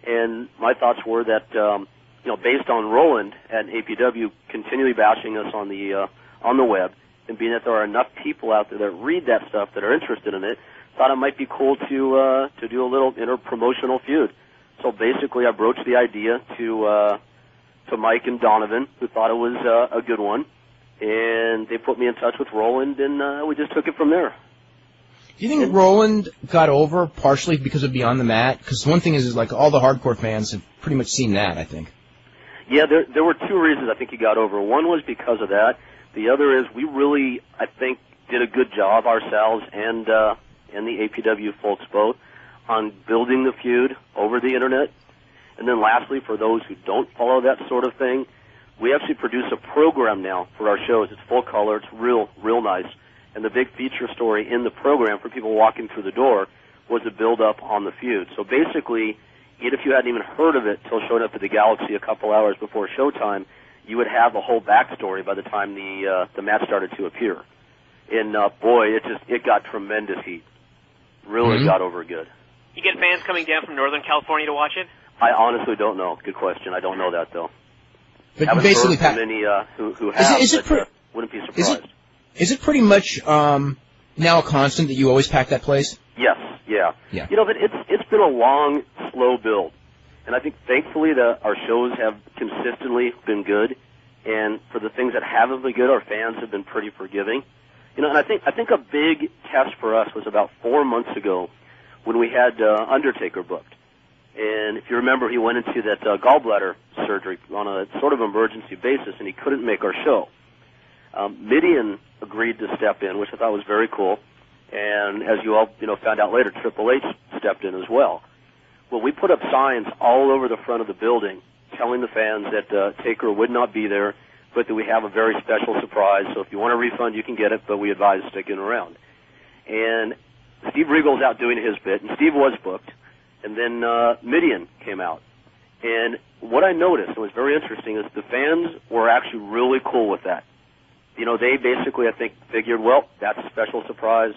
And my thoughts were that, um, you know, based on Roland and APW continually bashing us on the uh, on the web, and being that there are enough people out there that read that stuff that are interested in it, thought it might be cool to uh, to do a little inter promotional feud. So basically, I broached the idea to uh, to Mike and Donovan, who thought it was uh, a good one, and they put me in touch with Roland, and uh, we just took it from there. Do you think Roland got over partially because of Beyond the Mat? Because one thing is, is like all the hardcore fans have pretty much seen that, I think. Yeah, there there were two reasons I think he got over. One was because of that. The other is we really, I think, did a good job ourselves and uh, and the APW folks both on building the feud over the internet. And then lastly, for those who don't follow that sort of thing, we actually produce a program now for our shows. It's full color. It's real, real nice. And the big feature story in the program for people walking through the door was a build up on the feud. So basically, even if you hadn't even heard of it till showing up at the Galaxy a couple hours before showtime, you would have the whole backstory by the time the uh, the match started to appear. And uh, boy, it just it got tremendous heat. Really Mhm. got over good. You get fans coming down from Northern California to watch it? I honestly don't know. Good question. I don't know that though. But Haven't basically, heard from Pat, any uh, who who Is have. it- is it but, uh, wouldn't be is surprised. it is it pretty much um, now a constant that you always pack that place? Yes, yeah. Yeah. You know, but it's it's been a long, slow build, and I think thankfully the our shows have consistently been good, and for the things that haven't been good, our fans have been pretty forgiving. You know, and I think I think a big test for us was about four months ago when we had uh, Undertaker booked, and if you remember, he went into that uh, gallbladder surgery on a sort of emergency basis, and he couldn't make our show. Um, Mideon agreed to step in, which I thought was very cool. And as you all you know found out later, Triple H stepped in as well. Well, we put up signs all over the front of the building telling the fans that uh, Taker would not be there, but that we have a very special surprise. So if you want a refund, you can get it, but we advise sticking around. And Steve Regal's out doing his bit, and Steve was booked. And then uh, Mideon came out. And what I noticed, and was very interesting, is the fans were actually really cool with that. You know, they basically, I think, figured, well, that's a special surprise.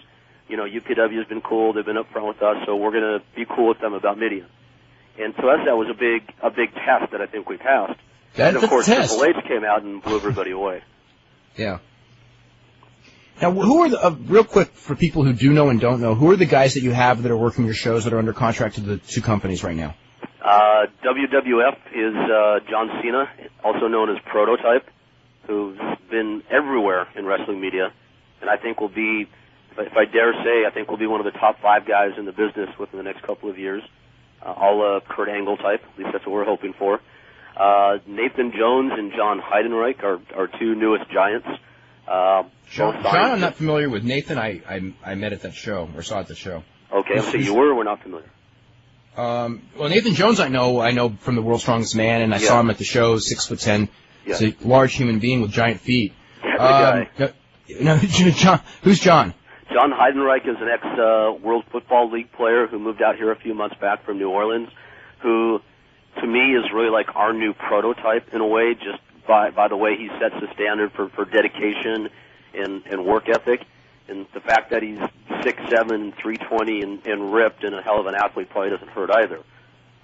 You know, UPW has been cool. They've been up front with us, so we're going to be cool with them about Mideon. And to us, that was a big, a big test that I think we passed. That- and of that's course, a test. Triple H came out and blew everybody away. Yeah. Now, who are the, uh, real quick for people who do know and don't know, who are the guys that you have that are working your shows that are under contract to the two companies right now? Uh, WWF is uh, John Cena, also known as Prototype, who's been everywhere in wrestling media, and I think will be, if I dare say, I think we'll be one of the top five guys in the business within the next couple of years. Uh, all uh, Kurt Angle type, at least that's what we're hoping for. Uh, Nathan Jones and John Heidenreich are our two newest giants. Uh, Sean, Sean, I'm not familiar with Nathan. I, I I met at that show or saw at the show. Okay, so you were, or we're not familiar. Um, well, Nathan Jones, I know, I know from the World's Strongest Man, and I Yeah. saw him at the show, six foot ten. He's a large human being with giant feet. Yeah, Um, no, no, John, who's John? John Heidenreich is an ex uh, World Football League player who moved out here a few months back from New Orleans, who to me is really like our new prototype in a way, just by by the way he sets the standard for for dedication and and work ethic, and the fact that he's six seven, three twenty, and, and ripped and a hell of an athlete probably doesn't hurt either.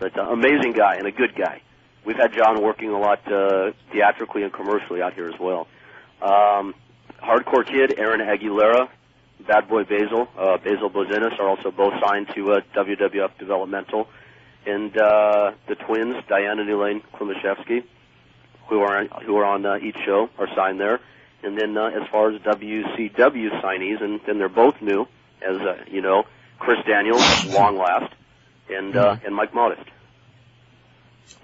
But uh, amazing guy and a good guy. We've had John working a lot uh, theatrically and commercially out here as well. Um, hardcore kid Aaron Aguilera, Bad Boy Basil, uh, Basil Bozinis are also both signed to uh, WWF Developmental, and uh, the twins Diana and Elaine Klimaszewski, who are who are on uh, each show, are signed there. And then uh, as far as WCW signees, and then they're both new, as uh, you know, Chris Daniels, long last, and uh, and Mike Modest.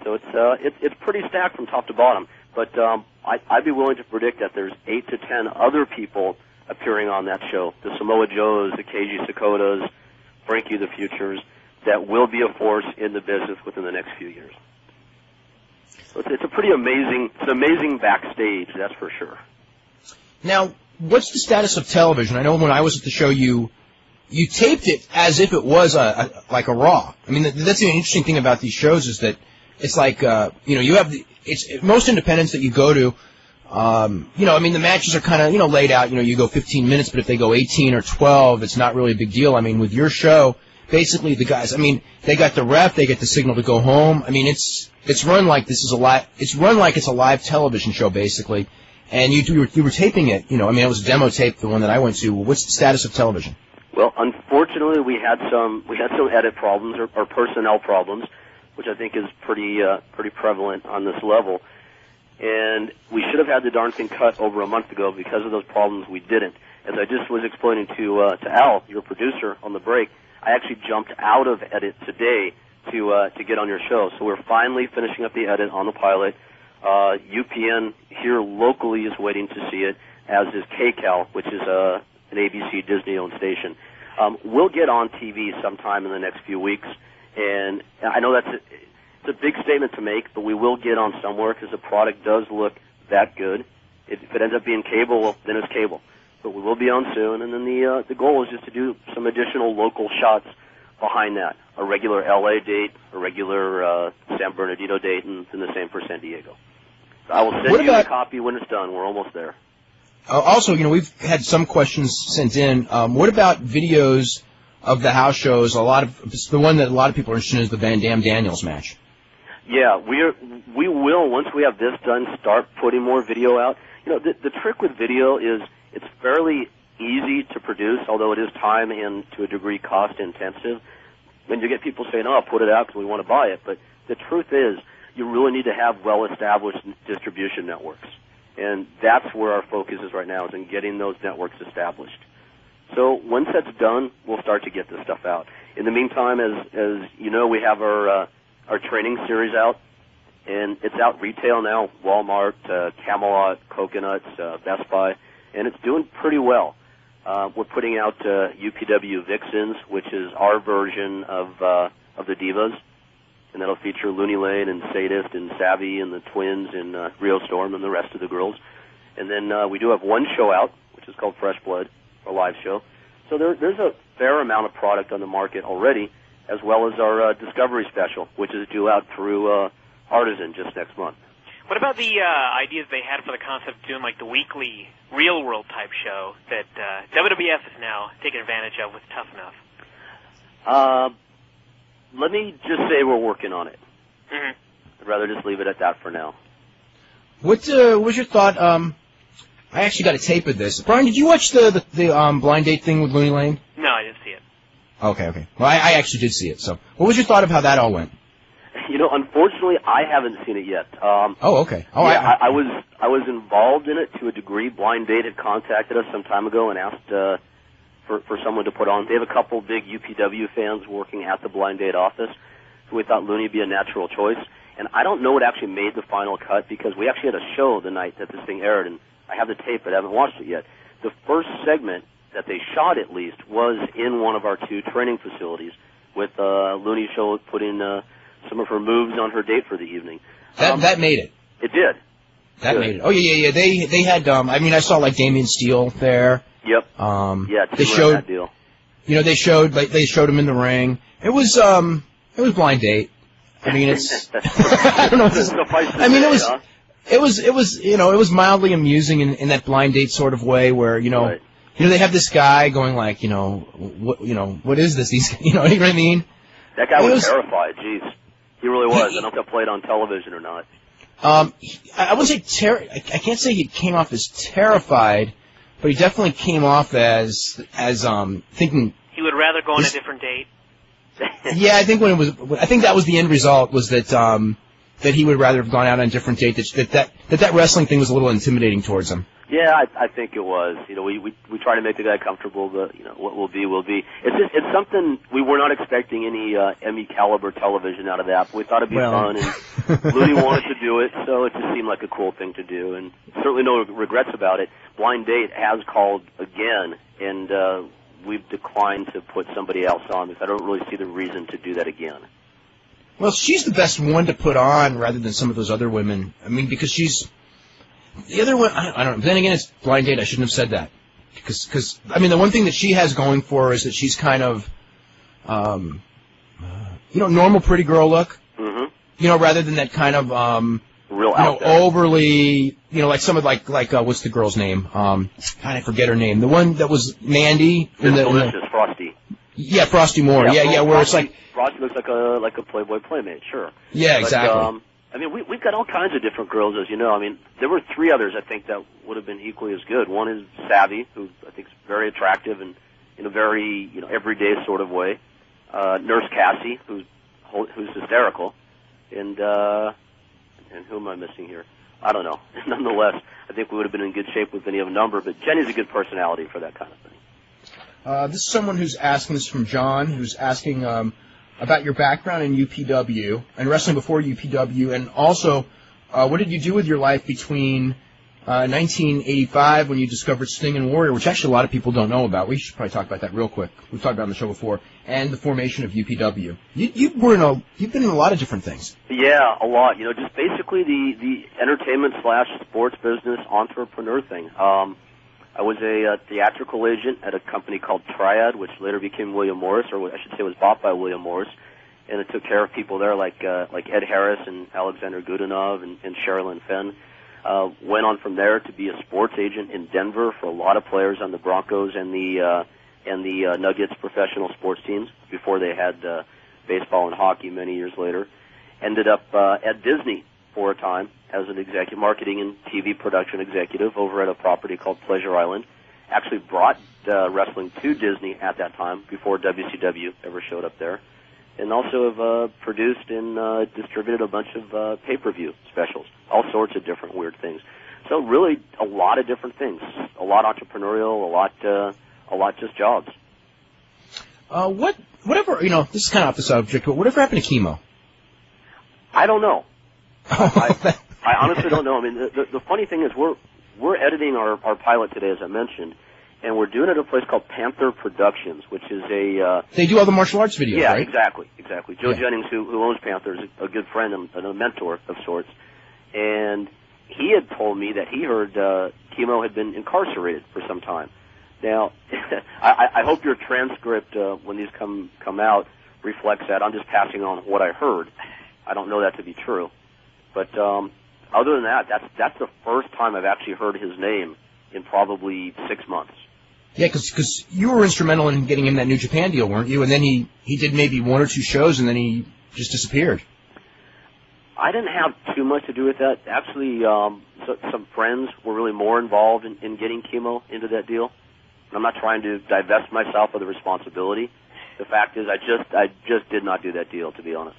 So it's uh, it's it's pretty stacked from top to bottom. But um, I, I'd be willing to predict that there's eight to ten other people appearing on that show. The Samoa Joes, the Keiji Sakodas, Frankie the Futures, that will be a force in the business within the next few years. So it's, it's a pretty amazing, it's amazing backstage, that's for sure. Now, what's the status of television? I know when I was at the show, you you taped it as if it was a, a like a raw. I mean, that's the interesting thing about these shows is that it's like uh, you know you have the it's most independents that you go to. Um, you know, I mean, the matches are kind of you know laid out. You know, you go 15 minutes, but if they go 18 or 12, it's not really a big deal. I mean, with your show, basically the guys. I mean, they got the ref, they get the signal to go home. I mean, it's it's run like this is a live. It's run like it's a live television show, basically. And you, you were you were taping it. You know, I mean, it was a demo tape, the one that I went to. What's the status of television? Well, unfortunately, we had some we had some edit problems or, or personnel problems, which I think is pretty uh, pretty prevalent on this level. And we should have had the darn thing cut over a month ago because of those problems. We didn't. As I just was explaining to uh, to Al, your producer, on the break, I actually jumped out of edit today to uh, to get on your show. So we're finally finishing up the edit on the pilot. Uh, UPN here locally is waiting to see it, as is KCAL, which is uh, an ABC Disney-owned station. Um, we'll get on TV sometime in the next few weeks, and I know that's a, it's a big statement to make, but we will get on somewhere because the product does look that good. If if it ends up being cable, well, then it's cable. But we will be on soon, and then the uh, the goal is just to do some additional local shots behind that. A regular LA date, a regular uh, San Bernardino date, and, and the same for San Diego. So I will send What you about- a copy when it's done. We're almost there. Uh, also, you know, we've had some questions sent in. Um, what about videos of the house shows? A lot of the one that a lot of people are interested in is the Van Dam Daniels match. Yeah, we're we will once we have this done start putting more video out. You know, the the trick with video is it's fairly easy to produce, although it is time and to a degree cost intensive. When you get people saying, "Oh, put it out because we want to buy it," but the truth is, you really need to have well-established distribution networks, and that's where our focus is right now, is in getting those networks established. So once that's done, we'll start to get this stuff out. In the meantime, as as you know, we have our uh, our training series out, and it's out retail now. Walmart, uh, Camelot, Coconuts, uh, Best Buy, and it's doing pretty well. Uh, we're putting out uh, UPW Vixens, which is our version of uh, of the Divas, and that'll feature Looney Lane and Sadist and Savvy and the Twins and uh, Rio Storm and the rest of the girls. And then uh, we do have one show out, which is called Fresh Blood, a live show. So there, there's a fair amount of product on the market already, as well as our uh, Discovery Special, which is due out through uh, Artisan just next month. What about the uh, ideas they had for the concept of doing like the weekly real world type show that uh, WWF is now taking advantage of with Tough Enough? Uh, let me just say we're working on it. hmm I'd rather just leave it at that for now. What uh, was your thought? Um, I actually got a tape of this. Brian, did you watch the the, the um, blind date thing with Looney Lane? No, I didn't see it. Okay, okay. Well, I, I actually did see it. So, what was your thought of how that all went? You know, unfortunately, I haven't seen it yet. Um, Oh, okay. Oh, yeah, I, I, I was I was involved in it to a degree. Blind Date had contacted us some time ago and asked uh, for for someone to put on. They have a couple big UPW fans working at the Blind Date office, so we thought Looney would be a natural choice. And I don't know what actually made the final cut because we actually had a show the night that this thing aired, and I have the tape, but I haven't watched it yet. The first segment that they shot, at least, was in one of our two training facilities, with uh, Looney show putting uh, some of her moves on her date for the evening. that Um, that made it. it did. That good. made it. Oh yeah, yeah, yeah. They they had. Um, I mean, I saw like Damien Steele there. Yep. Um, Yeah, they showed. deal. You know, they showed like they showed him in the ring. It was um, it was blind date. I mean, it's. I don't know. What to, Suffice to I mean, it was. It was it was you know it was mildly amusing in, in that blind date sort of way where you know Right. You know they have this guy going like you know what you know what is this these you know you know what I mean That guy was, was- terrified. Jeez, he really was. I don't know if that played on television or not. um he- I I wouldn't say ter- I, I can't say he came off as terrified but he definitely came off as as um thinking He would rather go on a different date. yeah I think when it was I think that was the end result was that um that he would rather have gone out on a different date that that that that, that wrestling thing was a little intimidating towards him Yeah, I, I think it was. You know, we, we we try to make the guy comfortable, but you know what will be will be. It's just it's something we were not expecting any uh, Emmy caliber television out of that. But we thought it'd be Well. fun, and Looney wanted to do it, so it just seemed like a cool thing to do, and certainly no regrets about it. Blind Date has called again, and uh, we've declined to put somebody else on because I don't really see the reason to do that again. Well, she's the best one to put on rather than some of those other women. I mean, because she's the other one. I, I don't know. Then again, it's blind date. I shouldn't have said that because, because I mean, the one thing that she has going for her is that she's kind of, um, uh, you know, normal pretty girl look. hmm You know, rather than that kind of, um, Real you know, there. overly, you know, like some of like like uh, what's the girl's name? Um, God, I forget her name. The one that was Mandy in the, in the Frosty. yeah, Frosty Moore. Yeah, yeah, where it's Frosty- like Frosty looks like a like a Playboy playmate, sure. yeah, But, exactly. um, I mean, we, we've got all kinds of different girls, as you know. I mean, there were three others I think that would have been equally as good. One is Savvy, who I think is very attractive and in a very you know everyday sort of way. Uh, Nurse Cassie, who's who's hysterical, and uh, and who am I missing here? I don't know. Nonetheless, I think we would have been in good shape with any of a number. But Jenny's a good personality for that kind of thing. Uh, this is someone who's asking this from John, who's asking um, about your background in UPW and wrestling before UPW, and also uh, what did you do with your life between uh, 1985 when you discovered Sting and Warrior, which actually a lot of people don't know about. We should probably talk about that real quick. We've talked about on the show before, and the formation of UPW. You, you were in a, you've been in a lot of different things. Yeah, a lot. You know, just basically the the entertainment slash sports business entrepreneur thing. Um, I was a uh, theatrical agent at a company called Triad, which later became William Morris, or I should say was bought by William Morris, and it took care of people there like uh, like Ed Harris and Alexander Godunov and, and Sherilyn Fenn. Uh, went on from there to be a sports agent in Denver for a lot of players on the Broncos and the uh, and the uh, Nuggets professional sports teams before they had uh, baseball and hockey many years later. Ended up uh, at Disney for a time as an executive marketing and TV production executive over at a property called Pleasure Island. Actually brought uh, wrestling to Disney at that time before WCW ever showed up there. And also have uh, produced and uh, distributed a bunch of uh, pay-per-view specials, all sorts of different weird things. So really, a lot of different things, a lot entrepreneurial, a lot, uh, a lot just jobs. Uh, what, whatever, you know, this is kind of off the subject, but whatever happened to Kimo? I don't know. I, I honestly don't know. I mean, the, the, the funny thing is we're we're editing our, our pilot today, as I mentioned, and we're doing it at a place called Panther Productions, which is a uh, They do all the martial arts videos, yeah, right? exactly, exactly. Joe Yeah. Jennings, who, who owns Panther, is a, a good friend and, and a mentor of sorts, and he had told me that he heard uh, Kimo had been incarcerated for some time. Now, I, I- I hope your transcript uh, when these come come out reflects that. I'm just passing on what I heard. I don't know that to be true, but um, other than that, that's that's the first time I've actually heard his name in probably six months. Yeah, because you were instrumental in getting him that New Japan deal, weren't you? And then he he did maybe one or two shows, and then he just disappeared. I didn't have too much to do with that. Actually, um, so, some friends were really more involved in, in getting Kimo into that deal. And I'm not trying to divest myself of the responsibility. The fact is, I just I just did not do that deal, to be honest.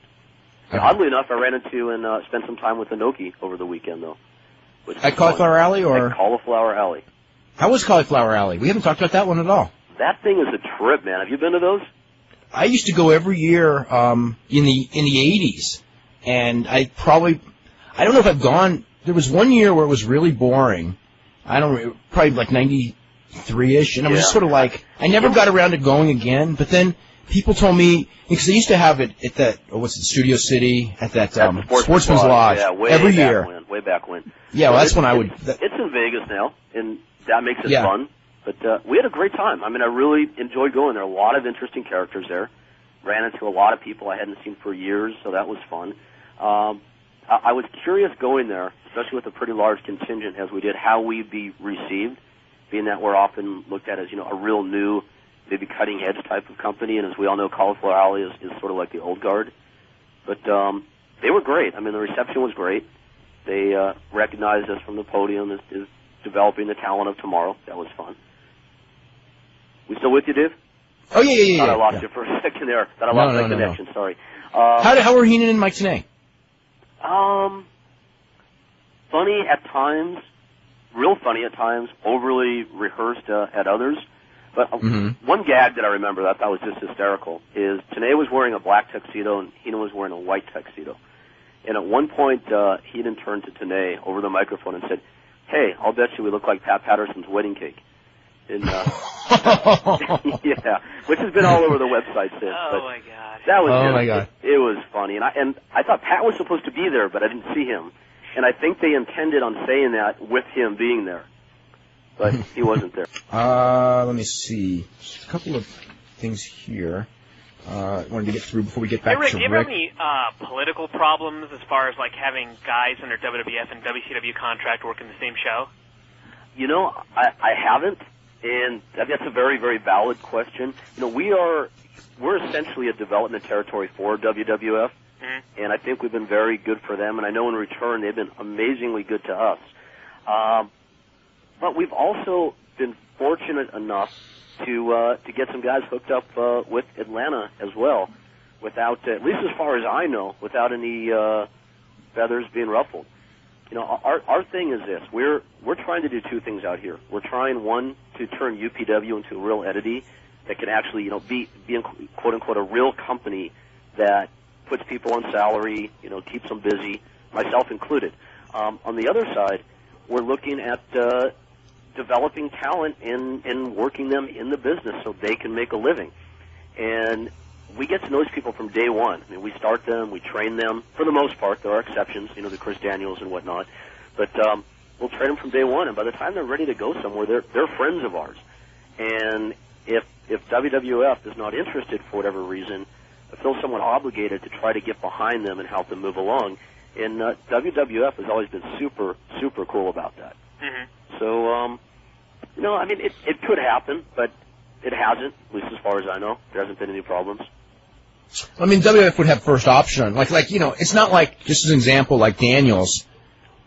Oddly enough, I ran into and uh, spent some time with Inoki over the weekend, though. Which At Cauliflower. Alley, or At Cauliflower Alley. how was Cauliflower Alley? We haven't talked about that one at all. That thing is a trip, man. Have you been to those? I used to go every year um, in the in the '80s, and I probably I don't know if I've gone. There was one year where it was really boring. I don't probably like '93 ish, and I was Yeah. just sort of like I never got around to going again. But then people told me because they used to have it at that oh, what's it Studio City at that um, At Sportsman's Sportsman's Lodge Yeah, way every back year. When, way back when. Yeah, well, that's when I would. It's, That, it's in Vegas now, and that makes it Yeah. fun. But uh, we had a great time. I mean, I really enjoyed going there. A lot of interesting characters there. Ran into a lot of people I hadn't seen for years, so that was fun. Um, I, I was curious going there, especially with a pretty large contingent as we did, how we'd be received, being that we're often looked at as you know a real new, maybe cutting edge type of company, and as we all know, Cauliflower Alley is, is sort of like the old guard. But um, they were great. I mean, the reception was great. They uh, recognized us from the podium as, as developing the talent of tomorrow. That was fun. We still with you, Dave? oh yeah, yeah, yeah. Thought I lost yeah. you for a second there. Thought I No, lost no, my no, no. connection. Sorry. Uh, How did, how were Heenan and Mike today? um, funny at times, real funny at times, overly rehearsed uh, at others. But uh, Mhm. one gag that I remember that I thought was just hysterical is Tenay was wearing a black tuxedo and Heenan was wearing a white tuxedo. And at one point, uh, Heenan turned to Tenay over the microphone and said, "Hey, I'll bet you we look like Pat Patterson's wedding cake." And uh, yeah, which has been all over the website since. Oh my god. that was Oh, just- my God. It, it was funny, and I and I thought Pat was supposed to be there, but I didn't see him, and I think they intended on saying that with him being there, but he wasn't there. Uh, let me see. Just a couple of things here. Uh, wanted to get through before we get Hey back Rick, to do you Rick. have any uh, political problems as far as like having guys under WWF and WCW contract working the same show? You know, I, I haven't, and that's a very, very valid question. You know, we are we're essentially a development territory for WWF, Mhm. and I think we've been very good for them. And I know in return they've been amazingly good to us. Um, but we've also been fortunate enough to uh, to get some guys hooked up uh, with Atlanta as well, without at least as far as I know, without any uh, feathers being ruffled. You know, our our thing is this: we're we're trying to do two things out here. We're trying one to turn UPW into a real entity that can actually, you know, be be in, quote unquote a real company that puts people on salary, you know, keeps them busy, myself included. Um, on the other side, we're looking at uh, developing talent and and working them in the business so they can make a living. And we get to know these people from day one. I mean, we start them, we train them. For the most part, there are exceptions, you know, the Chris Daniels and whatnot. But um, we'll train them from day one, and by the time they're ready to go somewhere, they're they're friends of ours. And if if WWF is not interested for whatever reason, I feel somewhat obligated to try to get behind them and help them move along. And uh, WWF has always been super super cool about that. Mm-hmm. So, um, you know, I mean, it it could happen, but it hasn't, at least as far as I know. There hasn't been any problems. I mean, WWF would have first option. Like, like you know, it's not like just as an example, like Daniels.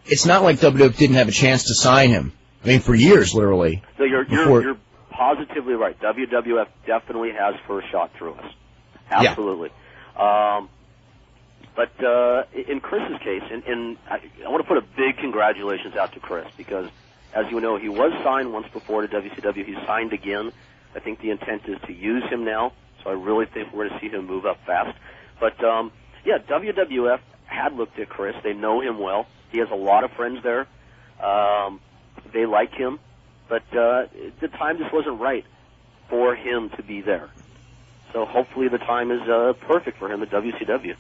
It's not like WWF didn't have a chance to sign him. I mean, for years, literally. So you're you're, you're positively right. WWF definitely has first shot through us. Yeah. Absolutely. Um, but uh, in Chris's case, and, and I, I want to put a big congratulations out to Chris because, as you know, he was signed once before to WCW. He's signed again. I think the intent is to use him now, so I really think we're going to see him move up fast. But um, yeah, WWF had looked at Chris. They know him well. He has a lot of friends there. Um, they like him, but uh, the time just wasn't right for him to be there. So hopefully the time is uh, perfect for him at WCW.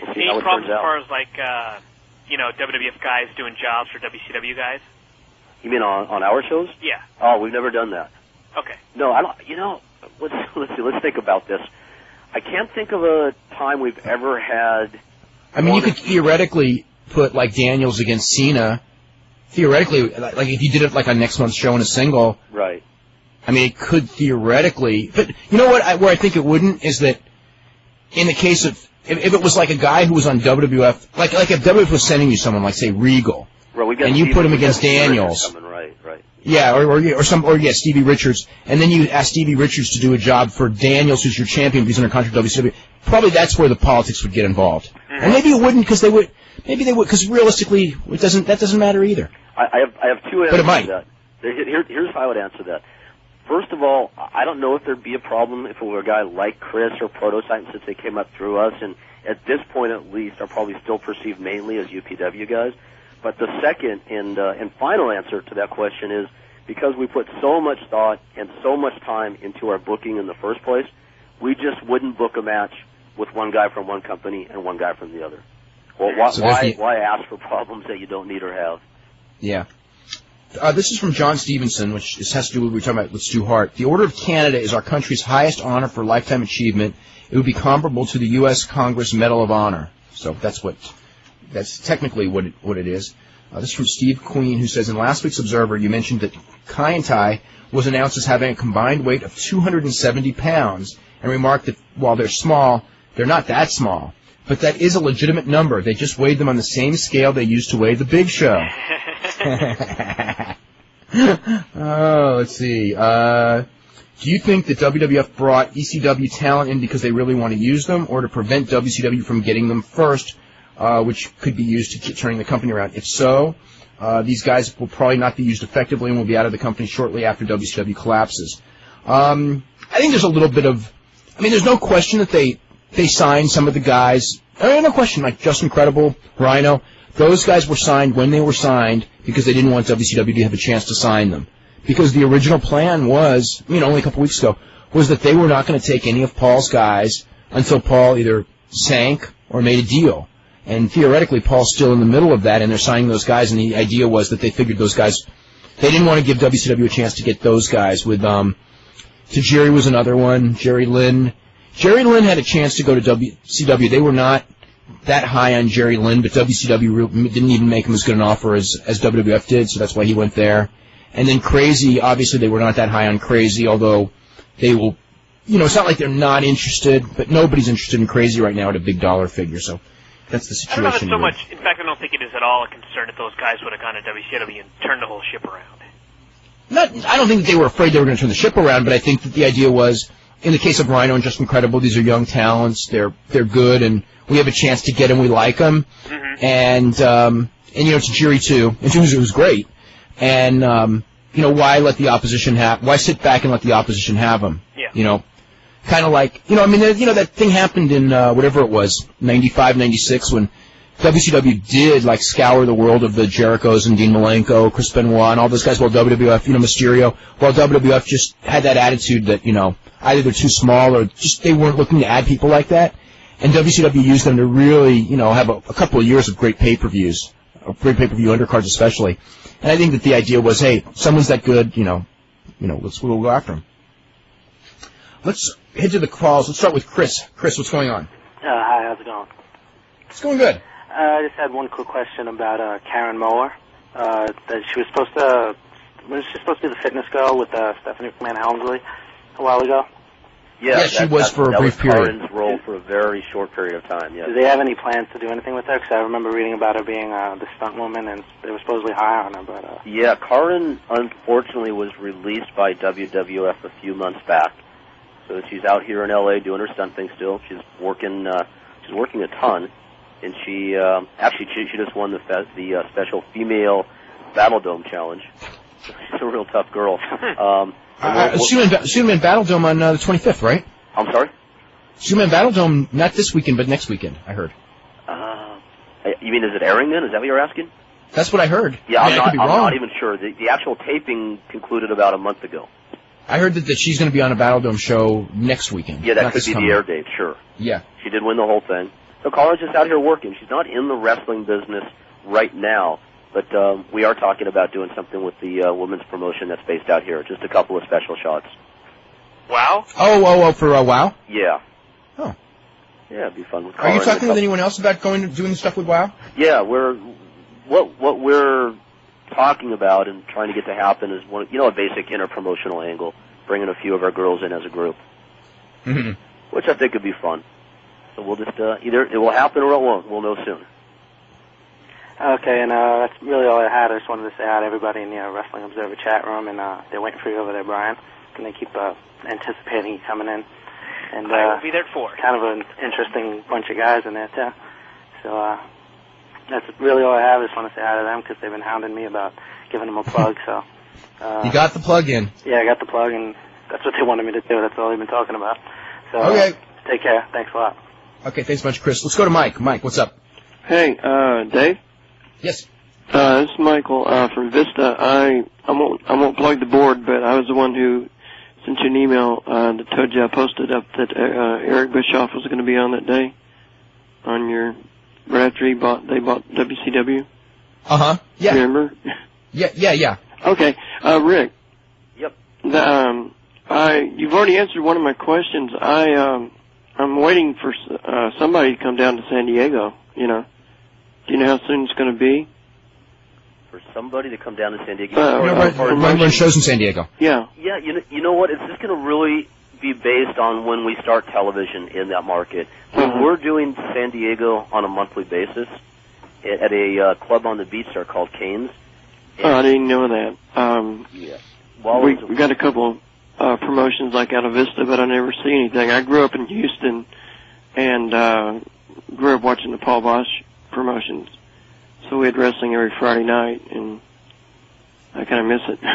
We'll see Any how it problems turns as far as like uh, you know WWF guys doing jobs for WCW guys? You mean on on our shows? Yeah. Oh, we've never done that. Okay. No, I don't. You know, let's let's see. Let's think about this. I can't think of a time we've ever had. I mean, you could theoretically put like Daniels against Cena. Theoretically, like like if you did it like on next month's show in a single, Right. I mean, it could theoretically. But you know what? I, where I think it wouldn't is that in the case of if, if it was like a guy who was on WWF, like like if WWF was sending you someone like say Regal, Right, we've got and you Stevie- put him against Daniels. Coming, right, right. Yeah, or, or or some or yeah, Stevie Richards, and then you ask Stevie Richards to do a job for Daniels, who's your champion, who's under contract with WCW. Probably that's where the politics would get involved, and maybe it wouldn't because they would. Maybe they would because realistically, it doesn't. That doesn't matter either. I, I have I have two But it answers might. to that. Here- here's how I would answer that. First of all, I don't know if there'd be a problem if it were a guy like Chris or Prototype since they came up through us, and at this point at least are probably still perceived mainly as UPW guys. But the second and uh, and final answer to that question is because we put so much thought and so much time into our booking in the first place, we just wouldn't book a match with one guy from one company and one guy from the other. Well, why So why, why ask for problems that you don't need or have? Yeah. Uh, this is from John Stevenson, which this has to do with what we were talking about with Stu Hart. The Order of Canada is our country's highest honor for lifetime achievement. It would be comparable to the U.S. Congress Medal of Honor. So that's what, that's technically what it, what it is. Uh, this is from Steve Queen, who says in last week's Observer, you mentioned that Kai En Tai was announced as having a combined weight of 270 pounds, and remarked that while they're small, they're not that small. But that is a legitimate number. They just weighed them on the same scale they used to weigh the Big Show. oh, let's see. Uh, do you think that WWF brought ECW talent in because they really want to use them, or to prevent WCW from getting them first, uh, which could be used to keep turning the company around? If so, uh, these guys will probably not be used effectively and will be out of the company shortly after WCW collapses. Um, I think there's a little bit of, I mean, there's no question that they they signed some of the guys. I mean, no question, like Justin Credible, Rhino. Those guys were signed when they were signed because they didn't want WCW to have a chance to sign them. Because the original plan was, you know, only a couple weeks ago, was that they were not going to take any of Paul's guys until Paul either sank or made a deal. And theoretically, Paul's still in the middle of that, and they're signing those guys. And the idea was that they figured those guys, they didn't want to give WCW a chance to get those guys. With um, to Jerry was another one, Jerry Lynn. Jerry Lynn had a chance to go to WCW. They were not that high on Jerry Lynn, but WCW didn't even make him as good an offer as, as WWF did, so that's why he went there. And then Crazy, obviously they were not that high on Crazy, although they will, you know, it's not like they're not interested, but nobody's interested in Crazy right now at a big dollar figure, so that's the I don't know situation. so much. In fact, I don't think it is at all a concern that those guys would have gone to WCW and turned the whole ship around. Not, I don't think that they were afraid they were going to turn the ship around, but I think that the idea was, in the case of Rhino and Justin Credible, these are young talents. They're they're good, and we have a chance to get them. We like them, and um, and you know Tajiri too, and Tajiri was great. And um, you know why let the opposition have? Why sit back and let the opposition have them? Yeah. You know, kind of like you know, I mean, you know that thing happened in uh, whatever it was, 95, 96, when WCW did like scour the world of the Jerichos and Dean Malenko, Chris Benoit, and all those guys. While WWF, you know, Mysterio, while WWF just had that attitude that you know either they're too small or just they weren't looking to add people like that. And WCW used them to really, you know, have a, a couple of years of great pay-per-views, great pay-per-view undercards especially. And I think that the idea was, hey, someone's that good, you know, you know, let's we'll go after him. Let's head to the calls. Let's start with Chris. Chris, what's going on? Uh, hi, how's it going? It's going good. Uh, I just had one quick question about uh, Karen Moore. Uh, that she was supposed to, was she supposed to be the fitness girl with uh, Stephanie McMahon Helmsley a while ago? Yeah, Yes, she was for a brief period. Karen's role for a very short period of time. Yes. Do they have any plans to do anything with her? Because I remember reading about her being uh, the stunt woman, and they were supposedly high on her. But uh, Yeah, Karen unfortunately was released by WWF a few months back, so she's out here in LA doing her stunt thing still. She's working, uh, she's working a ton, and she um, actually she, she just won the fe- the uh, special female Battle Dome challenge. She's a real tough girl. Um, and Uh, we'll- we'll- Superman, Superman Battle Dome on uh, the 25th, right? I'm sorry. Superman Battle Dome, not this weekend, but next weekend, I heard. Uh, you mean is it airing then? Is that what you're asking? That's what I heard. Yeah, I I'm mean, not. I'm wrong. not even sure. The, the actual taping concluded about a month ago. I heard that, that she's going to be on a Battle Dome show next weekend. Yeah, that could be coming. the air date. Sure. Yeah. She did win the whole thing. So Kara's just out here working. She's not in the wrestling business right now, but um, we are talking about doing something with the uh, women's promotion that's based out here. Just a couple of special shots. Wow. Oh, oh, oh, for uh, WoW? Yeah. Oh. Yeah, it'd be fun with Are you Cara and a talking with anyone else about going to doing stuff with WoW? Yeah, we're what what we're talking about and trying to get to happen is one, you know, a basic inter-promotional angle, bringing a few of our girls in as a group, Mm-hmm. which I think could be fun. So we'll just uh, either it will happen or it won't. We'll know soon. Okay, and uh, that's really all I had. I just wanted to say hi to everybody in the uh, Wrestling Observer chat room, and uh, they're waiting for you over there, Brian. And they keep uh, anticipating you coming in. And I uh, will be there at four. kind of an interesting bunch of guys in there too. So uh, that's really all I have. I just want to say hi to them because they've been hounding me about giving them a plug. So uh, You got the plug in. yeah, I got the plug, and that's what they wanted me to do. That's all they've been talking about. So Okay. uh, take care. Thanks a lot. Okay, thanks much, Chris. Let's go to Mike. Mike, what's up? Hey, uh, Dave. Yes. Uh, this is Michael uh, from Vista. I I won't I won't plug the board, but I was the one who sent you an email uh, that told you I posted up that uh, Eric Bischoff was going to be on that day on your right after he bought they bought WCW. Uh huh. Yeah. Remember? Yeah. Yeah. Yeah. Okay, uh, Rick. Yep. The, um, I you've already answered one of my questions. I um, I'm waiting for s- uh, somebody to come down to San Diego. You know, do you know how soon it's going to be? For somebody to come down to San Diego. Uh, You know, uh, run, for run, run motion. shows in San Diego. Yeah. Yeah, you know, you know what? It's just going to really be based on when we start television in that market. When Mhm. we're doing San Diego on a monthly basis at at a uh, club on the beach there called Canes. Oh, I didn't know that. Um, Yeah. Well, we we got a couple uh, promotions like out of Vista, but I never see anything. I grew up in Houston, and uh, grew up watching the Paul Boesch promotions. So we had wrestling every Friday night, and I kind of miss it.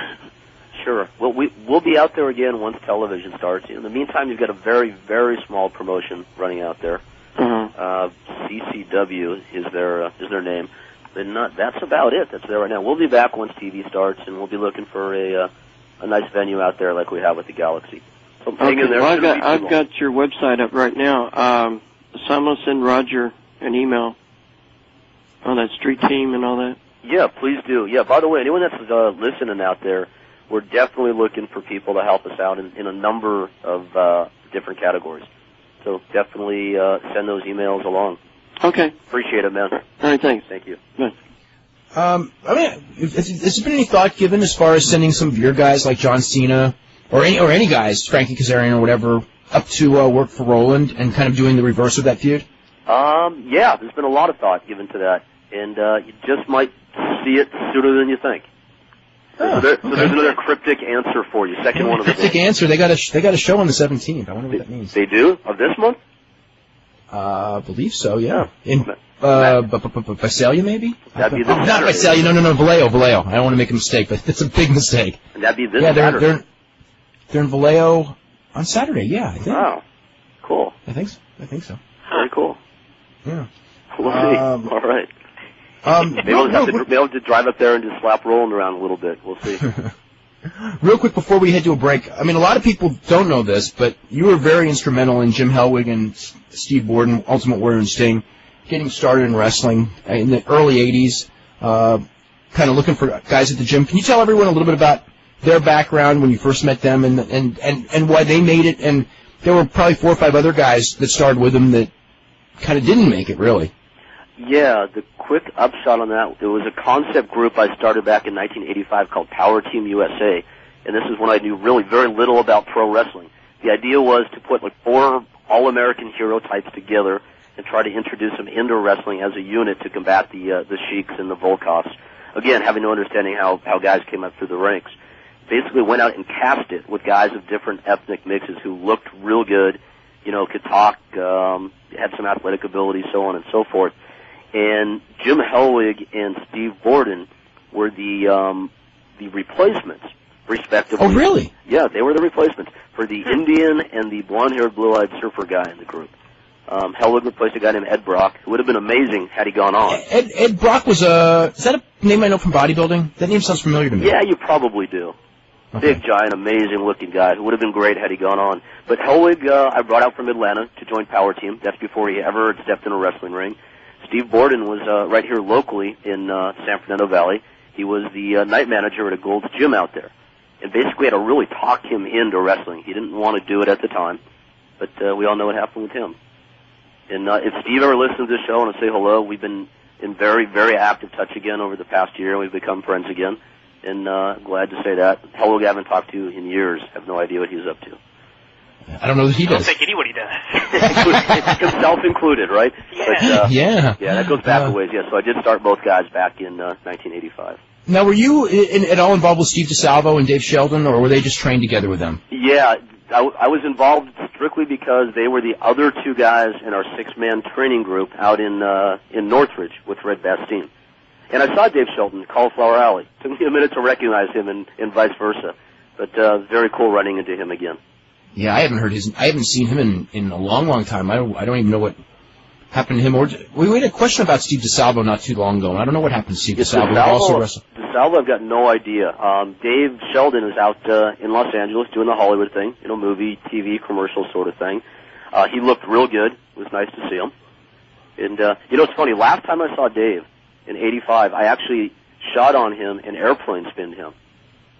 Sure. Well, we we'll be out there again once television starts. In the meantime, you've got a very very small promotion running out there. uh-huh. Uh, CCW is their uh, is their name. But not that's about it. That's there right now. We'll be back once TV starts, and we'll be looking for a uh, a nice venue out there like we have with the Galaxy. So hang Okay, in there. well, I've got I've got your website up right now. Um, so I'm gonna send Roger an email on that street team and all that. Yeah, please do. Yeah. By the way, anyone that's uh, listening out there, we're definitely looking for people to help us out in, in a number of uh, different categories. So definitely uh, send those emails along. Okay, Appreciate it, man. all right, thanks. Thank you. Um, I mean, has, has there been any thought given as far as sending some of your guys like John Cena or any or any guys, Frankie Kazarian or whatever, up to uh, work for Roland and kind of doing the reverse of that feud? Um, yeah, there's been a lot of thought given to that, and uh, you just might see it sooner than you think. Oh, so, there, so there's another cryptic answer for you. Second one of the Cryptic answer. They got a sh- they got a show on the 17th. I wonder what that means. They do of this month. Uh, I believe so. Yeah. In uh, b- b- b- Visalia maybe. That'd be Oh, not. Visalia. No, no, no. Vallejo, Vallejo. I don't want to make a mistake, but it's a big mistake. And that'd be this yeah, they're Saturday. they're they're in Vallejo on Saturday. Yeah, I think. Wow, cool. I think so. I think so. Yeah. We'll see. Um, All right. Um, Maybe we'll, real, have to, real, maybe we'll have to drive up there and just slap Roland around a little bit. We'll see. real quick before we head to a break, I mean, a lot of people don't know this, but you were very instrumental in Jim Hellwig and Steve Borden, Ultimate Warrior and Sting, getting started in wrestling in the early '80s. Uh, kind of looking for guys at the gym. Can you tell everyone a little bit about their background when you first met them and and and and why they made it? And there were probably four or five other guys that started with them that kind of didn't make it, really. Yeah, the quick upshot on that, there was a concept group I started back in 1985 called Power Team USA, and this is when I knew really very little about pro wrestling. The idea was to put like four all-American hero types together and try to introduce them into wrestling as a unit to combat the uh, the Sheiks and the Volkovs. Again, having no understanding how how guys came up through the ranks. Basically, went out and cast it with guys of different ethnic mixes who looked real good, you know, could talk, um, had some athletic ability, so on and so forth and Jim Hellwig and Steve Borden were the um, the replacements, respectively. Oh, really? Yeah, they were the replacements for the Indian and the blonde-haired, blue-eyed surfer guy in the group. Um, Hellwig replaced a guy named Ed Brock, who would have been amazing had he gone on. Ed, Ed Brock was a. Is that a name I know from bodybuilding? That name sounds familiar to me. Yeah, you probably do. Okay. Big, giant, amazing-looking guy who would have been great had he gone on. But Hellwig, uh, I brought out from Atlanta to join Power Team. That's before he ever stepped in a wrestling ring. Steve Borden was uh, right here locally in uh, San Fernando Valley. He was the uh, night manager at a Gold's Gym out there, and basically had to really talk him into wrestling. He didn't want to do it at the time, but uh, we all know what happened with him. And uh, if Steve ever listens to this show, I say hello. We've been in very, very active touch again over the past year, and we've become friends again. And uh, glad to say that. Hello, I haven't talked to you in years. Have no idea what he's up to. I don't know that he does. I don't think anybody does. Himself included, right? Yeah. But, uh, yeah. yeah, that goes back Uh, a ways. Yeah, so I did start both guys back in uh, 1985. Now, were you in, at all involved with Steve DiSalvo and Dave Sheldon, or were they just trained together with them? Yeah, I was involved strictly because they were the other two guys in our six-man training group out in uh, in Northridge with Red Bastien. And I saw Dave Sheldon, Cauliflower Alley. Took me a minute to recognize him, and, and vice versa. But uh, very cool running into him again. Yeah, I haven't heard his. I haven't seen him in, in a long, long time. I don't. I don't even know what happened to him. Or we we had a question about Steve DiSalvo not too long ago, and I don't know what happened to Steve Yes, DiSalvo. He also wrestled. DiSalvo, I've got no idea. Um, Dave Sheldon is out uh, in Los Angeles doing the Hollywood thing, you know, movie, TV, commercial sort of thing. Uh, he looked real good. It was nice to see him. And uh, you know, it's funny. Last time I saw Dave in '85, I actually shot on him and airplane spinned him,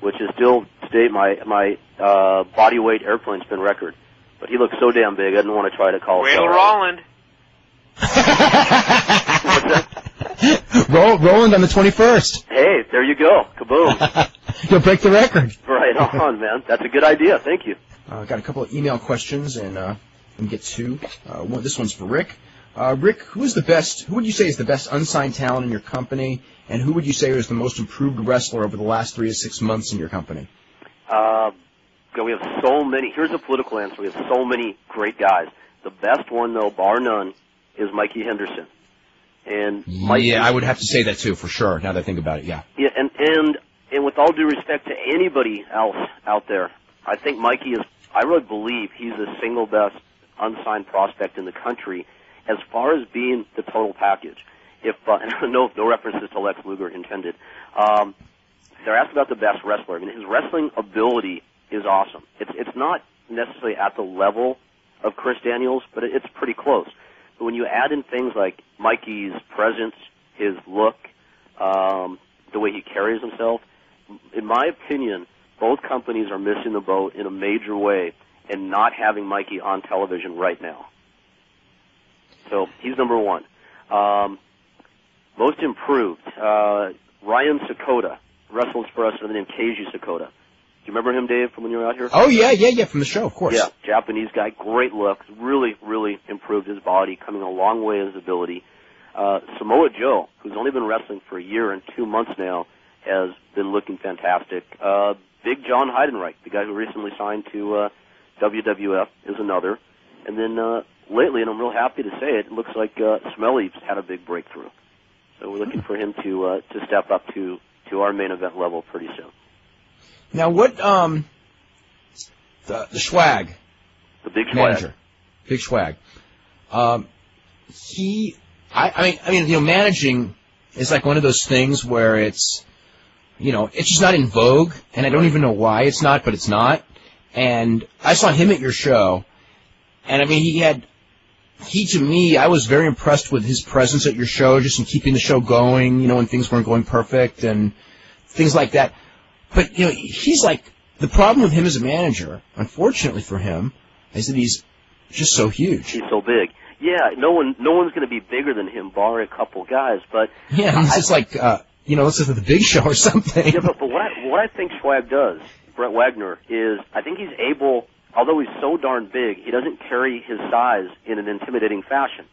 which is still today my my uh, body weight airplane spin record. But he looked so damn big, I didn't want to try to call. Whale it. Roland. Roll, Roland on the 21st. Hey, there you go. Kaboom. You'll break the record. right on, man. That's a good idea. Thank you. Uh, got a couple of email questions, and uh, we can get two. Uh, one, this one's for Rick. Uh, Rick, who is the best? Who would you say is the best unsigned talent in your company, and who would you say is the most improved wrestler over the last three to six months in your company? Uh, we have so many. Here's a political answer. We have so many great guys. The best one, though, bar none, is Mikey Henderson. And Mikey, yeah, I would have to say that too, for sure. Now that I think about it, yeah. Yeah, and and and with all due respect to anybody else out there, I think Mikey is. I really believe he's the single best unsigned prospect in the country as far as being the total package. If uh, no no references to Lex Luger intended. Um, they're asked about the best wrestler. I mean, his wrestling ability is awesome. It's it's not necessarily at the level of Chris Daniels, but it, it's pretty close. But when you add in things like Mikey's presence, his look, um, the way he carries himself, in my opinion, both companies are missing the boat in a major way and not having Mikey on television right now. So he's number one. Um, most improved, uh, Ryan Sakoda wrestles for us under the name Keiji Sakoda. Do you remember him, Dave, from when you were out here? Oh yeah, yeah, yeah, from the show, of course. Yeah, Japanese guy, great look, really, really improved his body, coming a long way in his ability. Uh, Samoa Joe, who's only been wrestling for a year and two months now, has been looking fantastic. Uh, Big John Heidenreich, the guy who recently signed to uh, WWF, is another. And then uh, lately, and I'm real happy to say it, it looks like uh, Smelly's had a big breakthrough. So we're looking for him to uh, to step up to to our main event level pretty soon. Now what? Um, the the swag The big swag. manager, big swag. Um, he, I, I mean, I mean, you know, managing is like one of those things where it's, you know, it's just not in vogue, and I don't even know why it's not, but it's not. And I saw him at your show, and I mean, he had, he to me, I was very impressed with his presence at your show, just in keeping the show going, you know, when things weren't going perfect and things like that. But you know, he's like the problem with him as a manager, unfortunately for him, is that he's just so huge. He's so big. Yeah, no one no one's going to be bigger than him, bar a couple guys. But Yeah, it's just like uh, you know, this is the Big Show or something. yeah, but, but what I, what I think Swag does, Brett Wagner, is I think he's able. Although he's so darn big, he doesn't carry his size in an intimidating fashion.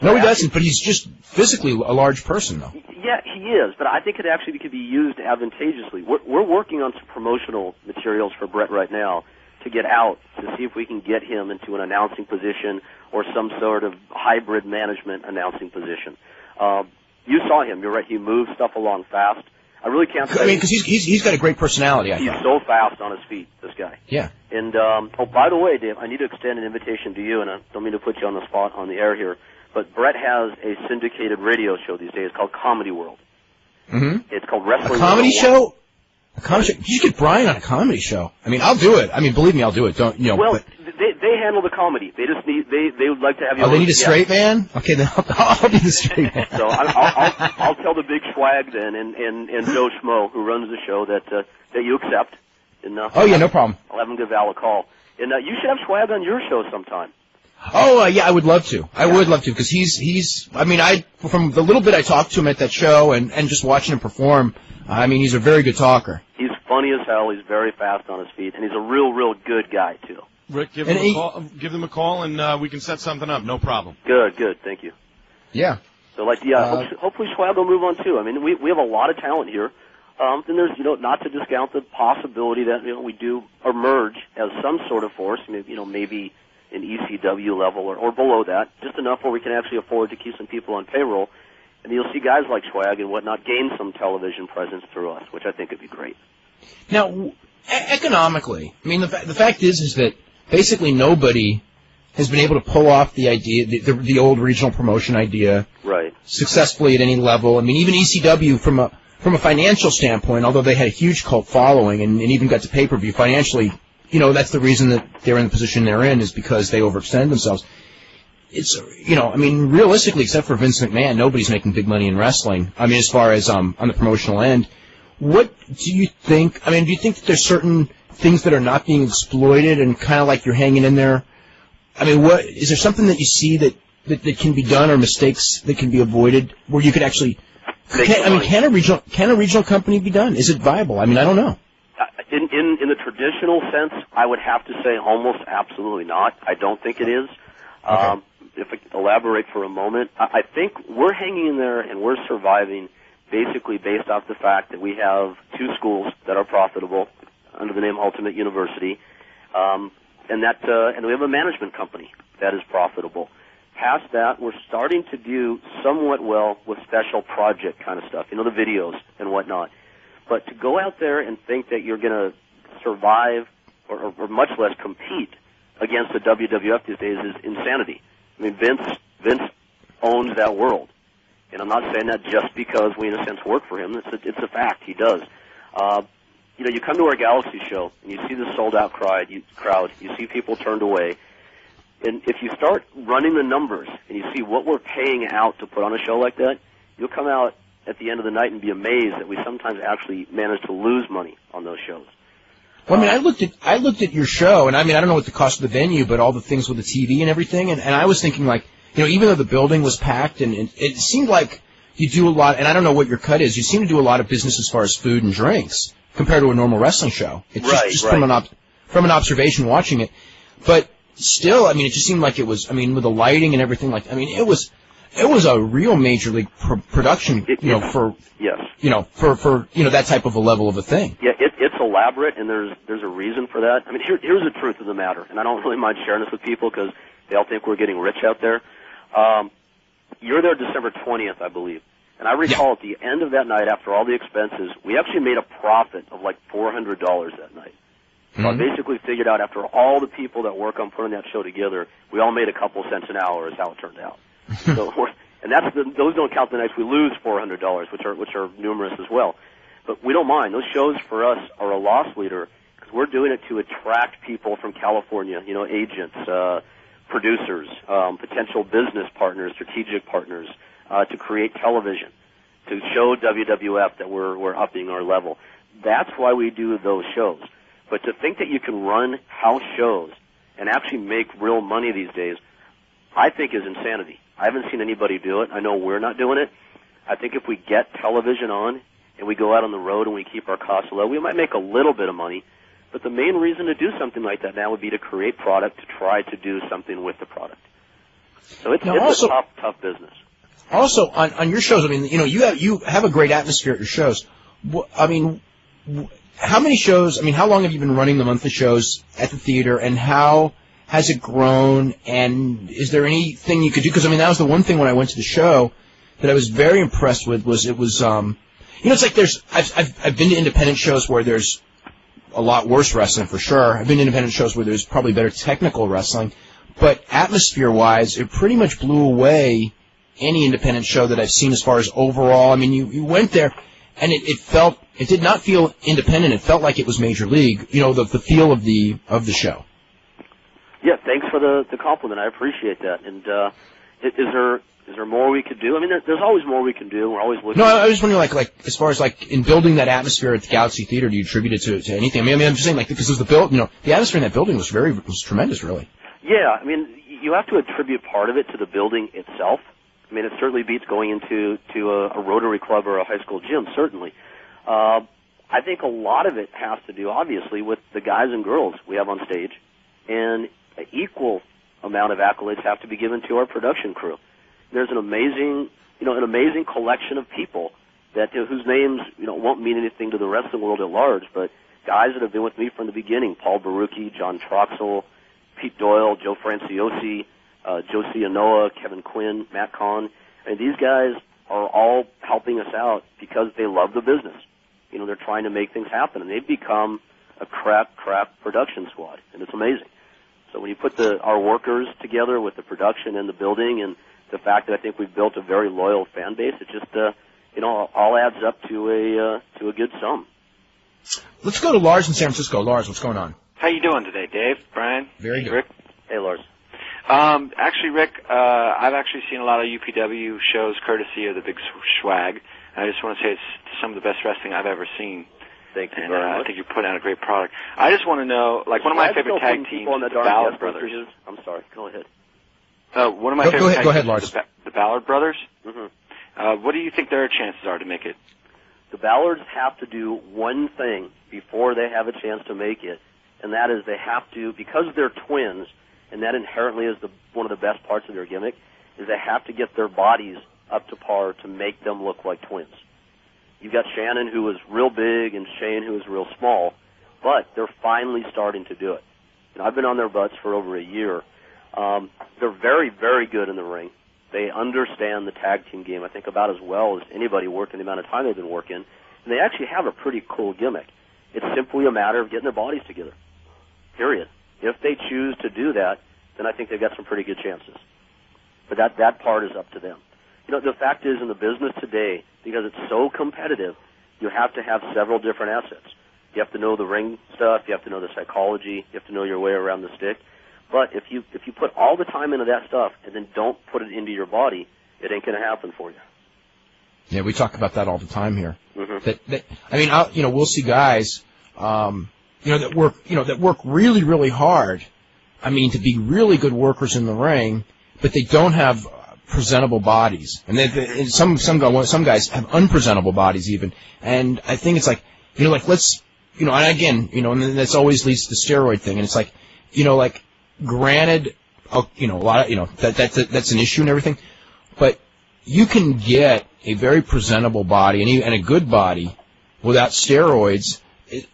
no, he doesn't. But he's just physically a large person, though. Yeah, he is, but I think it actually could be used advantageously. We're, we're working on some promotional materials for Brett right now to get out to see if we can get him into an announcing position or some sort of hybrid management announcing position. Uh, you saw him. You're right. He moves stuff along fast. I really can't say I mean, because he's, he's he's got a great personality. I he's so fast on his feet. This guy. Yeah. And um, oh, by the way, Dave, I need to extend an invitation to you, and I don't mean to put you on the spot on the air here, but Brett has a syndicated radio show these days called Comedy World. hmm It's called Wrestling. A comedy 101. show. A comedy show. You should get Bryan on a comedy show. I mean, I'll do it. I mean, believe me, I'll do it. Don't you know? Well, but, they they handle the comedy. They just need they they would like to have you. oh, they need a yeah. straight man. Okay, then I'll, I'll be the straight man. So I- I'll, I'll I'll tell the big swag then and and and Joe Schmo who runs the show that uh, that you accept. And uh, oh yeah, no problem. I'll have him give Al a call. And uh, you should have swag on your show sometime. Oh uh, yeah, I would love to. I would love to because he's he's. I mean, I from the little bit I talked to him at that show and and just watching him perform. I mean, he's a very good talker. He's funny as hell. He's very fast on his feet, and he's a real real good guy too. Rick, give them he- a call. Give them a call, and uh, we can set something up. No problem. Good, good. Thank you. Yeah. So like, yeah, Uh, hopefully, hopefully Swag will move on too. I mean, we we have a lot of talent here. Um, then there's, you know, not to discount the possibility that you know we do emerge as some sort of force. Maybe you know maybe an ECW level or, or below that, just enough where we can actually afford to keep some people on payroll. And you'll see guys like Swag and whatnot gain some television presence through us, which I think would be great. Now, w- e- economically, I mean, the, fa- the fact is, is that basically nobody has been able to pull off the idea, the, the, the old regional promotion idea, Right. successfully at any level. I mean, even ECW from a from a financial standpoint, although they had a huge cult following and, and even got to pay per view financially, you know, that's the reason that they're in the position they're in is because they overextend themselves. It's you know, I mean, realistically, except for Vince McMahon, nobody's making big money in wrestling. I mean, as far as um on the promotional end, what do you think? I mean, do you think that there's certain things that are not being exploited and kind of like you're hanging in there? I mean, what is there something that you see that that, that can be done or mistakes that can be avoided where you could actually? Can, I mean, can a regional can a regional company be done? Is it viable? I mean, I don't know. Uh, In, in in the traditional sense, I would have to say almost absolutely not. I don't think it is. Um, if I could elaborate for a moment, I, I think we're hanging in there and we're surviving basically based off the fact that we have two schools that are profitable under the name Ultimate University, um, and that uh, and we have a management company that is profitable. Past that, we're starting to do somewhat well with special project kind of stuff, you know, the videos and whatnot. But to go out there and think that you're going to survive or, or, or much less compete against the WWF these days is insanity. I mean, Vince Vince owns that world, and I'm not saying that just because we, in a sense, work for him. It's a, it's a fact. He does. Uh, you know, you come to our Galaxy show and you see the sold out crowd. You, crowd. You see people turned away. And if you start running the numbers and you see what we're paying out to put on a show like that, you'll come out at the end of the night and be amazed that we sometimes actually manage to lose money on those shows. Well, I mean, I looked at I looked at your show, and I mean, I don't know what the cost of the venue, but all the things with the TV and everything, and, and I was thinking like, you know, even though the building was packed, and, and it seemed like you do a lot, and I don't know what your cut is. You seem to do a lot of business as far as food and drinks compared to a normal wrestling show. It's Right, just, just right. from an op- from an observation watching it, but still, I mean, it just seemed like it was. I mean, with the lighting and everything, like, I mean, it was it was a real major league pr- production, It- you know, it's- for Yes. you know, for for you know that type of a level of a thing. Yeah, it, it's elaborate, and there's there's a reason for that. I mean, here, here's the truth of the matter, and I don't really mind sharing this with people because they all think we're getting rich out there. Um, you're there December 20th, I believe, and I recall at the end of that night, after all the expenses, we actually made a profit of like $400 that night. So I Mhm. basically figured out after all the people that work on putting that show together, we all made a couple cents an hour, is how it turned out. so, we're, and that's the, those don't count the nights we lose four hundred dollars, which are which are numerous as well. But we don't mind. Those shows for us are a loss leader because we're doing it to attract people from California. You know, agents, uh, producers, um, potential business partners, strategic partners, uh, to create television, to show WWF that we're we're upping our level. That's why we do those shows. But to think that you can run house shows and actually make real money these days, I think is insanity. I haven't seen anybody do it. I know we're not doing it. I think if we get television on and we go out on the road and we keep our costs low, we might make a little bit of money. But the main reason to do something like that now would be to create product, to try to do something with the product. So it's, Now it's also- a tough, tough business. Also, on, on your shows, I mean, you know, you have you have a great atmosphere at your shows. I mean, how many shows? I mean, how long have you been running the monthly shows at the theater, and how has it grown? And is there anything you could do? Because I mean, that was the one thing when I went to the show that I was very impressed with was it was, um, you know, it's like there's I've I've, I've been to independent shows where there's a lot worse wrestling for sure. I've been to independent shows where there's probably better technical wrestling, but atmosphere wise, it pretty much blew away any independent show that I've seen as far as overall. I mean, you, you went there and it, it felt, it did not feel independent. It felt like it was major league, you know, the, the feel of the, of the show. Yeah, thanks for the, the compliment. I appreciate that. And uh, is, there is there more we could do? I mean, there, there's always more we can do. We're always looking. No, I I was wondering, like, like as far as like in building that atmosphere at the Galaxy Theater, do you attribute it to, to anything? I mean, I mean, I'm just saying, like, because it was the build, you know, the atmosphere in that building was very was tremendous, really. Yeah, I mean, you have to attribute part of it to the building itself. I mean, it certainly beats going into to a, a Rotary Club or a high school gym. Certainly, uh, I think a lot of it has to do, obviously, with the guys and girls we have on stage, and an equal amount of accolades have to be given to our production crew. There's an amazing, you know, an amazing collection of people that whose names, you know, won't mean anything to the wrestling world at large, but guys that have been with me from the beginning: Paul Baruki, John Troxel, Pete Doyle, Joe Franciosi, uh, Josie Anoa, Kevin Quinn, Matt Kahn. And these guys are all helping us out because they love the business. You know, they're trying to make things happen, and they've become a crap, crap production squad, and it's amazing. So when you put the our workers together with the production and the building, and the fact that I think we've built a very loyal fan base, it just uh, you know all adds up to a uh, to a good sum. Let's go to Lars in San Francisco. Lars, what's going on? How you doing today, Dave? Bryan? Very good. Rick? Hey, Lars. Um, actually, Rick, uh, I've actually seen a lot of UPW shows courtesy of the Big Swag. I just want to say it's some of the best wrestling I've ever seen. Thank you and very uh, much. I think you put out a great product. I just want to know, like one of my favorite tag teams, people on the the Ballard guest Brothers. I'm sorry. Go ahead. Uh, one of my Go- favorite go ahead- tag go ahead, teams Lars. the, Ba- the Ballard Brothers. hmm Uh, what do you think their chances are to make it? The Ballards have to do one thing before they have a chance to make it, and that is they have to, because they're twins, and that inherently is the one of the best parts of their gimmick, is they have to get their bodies up to par to make them look like twins. You've got Shannon who is real big and Shane who is real small, but they're finally starting to do it. You I've been on their butts for over a year. Um, they're very, very good in the ring. They understand the tag team game, I think, about as well as anybody working the amount of time they've been working. And they actually have a pretty cool gimmick. It's simply a matter of getting their bodies together. Period. If they choose to do that, then I think they've got some pretty good chances. But that that part is up to them. You know, the fact is in the business today, because it's so competitive, you have to have several different assets. You have to know the ring stuff, you have to know the psychology, you have to know your way around the stick. But if you if you put all the time into that stuff and then don't put it into your body, it ain't going to happen for you. Yeah, we talk about that all the time here. hmm That, that I mean, I'll, you know, we'll see guys, um, you know, that work, you know, that work really, really hard. I mean, to be really good workers in the ring, but they don't have uh, presentable bodies, and, they, they, some some guys some guys have unpresentable bodies even. And I think it's like, you know, like let's, you know, and again, you know, and that's always leads to the steroid thing, and it's like, you know, like granted, oh, you know, a lot of, you know, that, that, that that's an issue and everything, but you can get a very presentable body and, and a good body without steroids,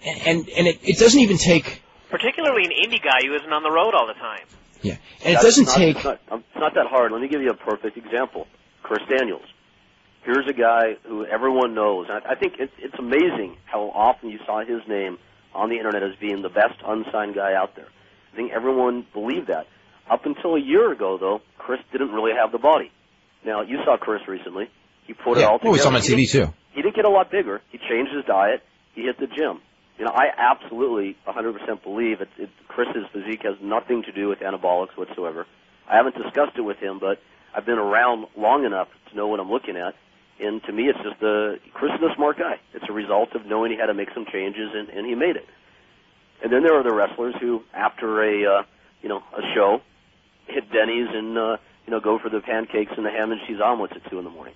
and and, and it, it doesn't even take Particularly an indie guy who isn't on the road all the time. yeah, and it doesn't not, take It's not, um, it's not that hard. Let me give you a perfect example. Chris Daniels. Here's a guy who everyone knows. And I, I think it's, it's amazing how often you saw his name on the internet as being the best unsigned guy out there. I think everyone believed that. Up until a year ago, though, Chris didn't really have the body. Now, you saw Chris recently. He put it yeah. all together. Well, we saw him on He TV too. he didn't get a lot bigger. He changed his diet. He hit the gym. You know, I absolutely 100% believe it, it, Chris's physique has nothing to do with anabolics whatsoever. I haven't discussed it with him, but I've been around long enough to know what I'm looking at. And to me, it's just a Chris is a smart guy. It's a result of knowing he had to make some changes, and, and he made it. And then there are the wrestlers who, after a uh, you know a show, hit Denny's and uh, you know go for the pancakes and the ham and cheese omelets at two in the morning.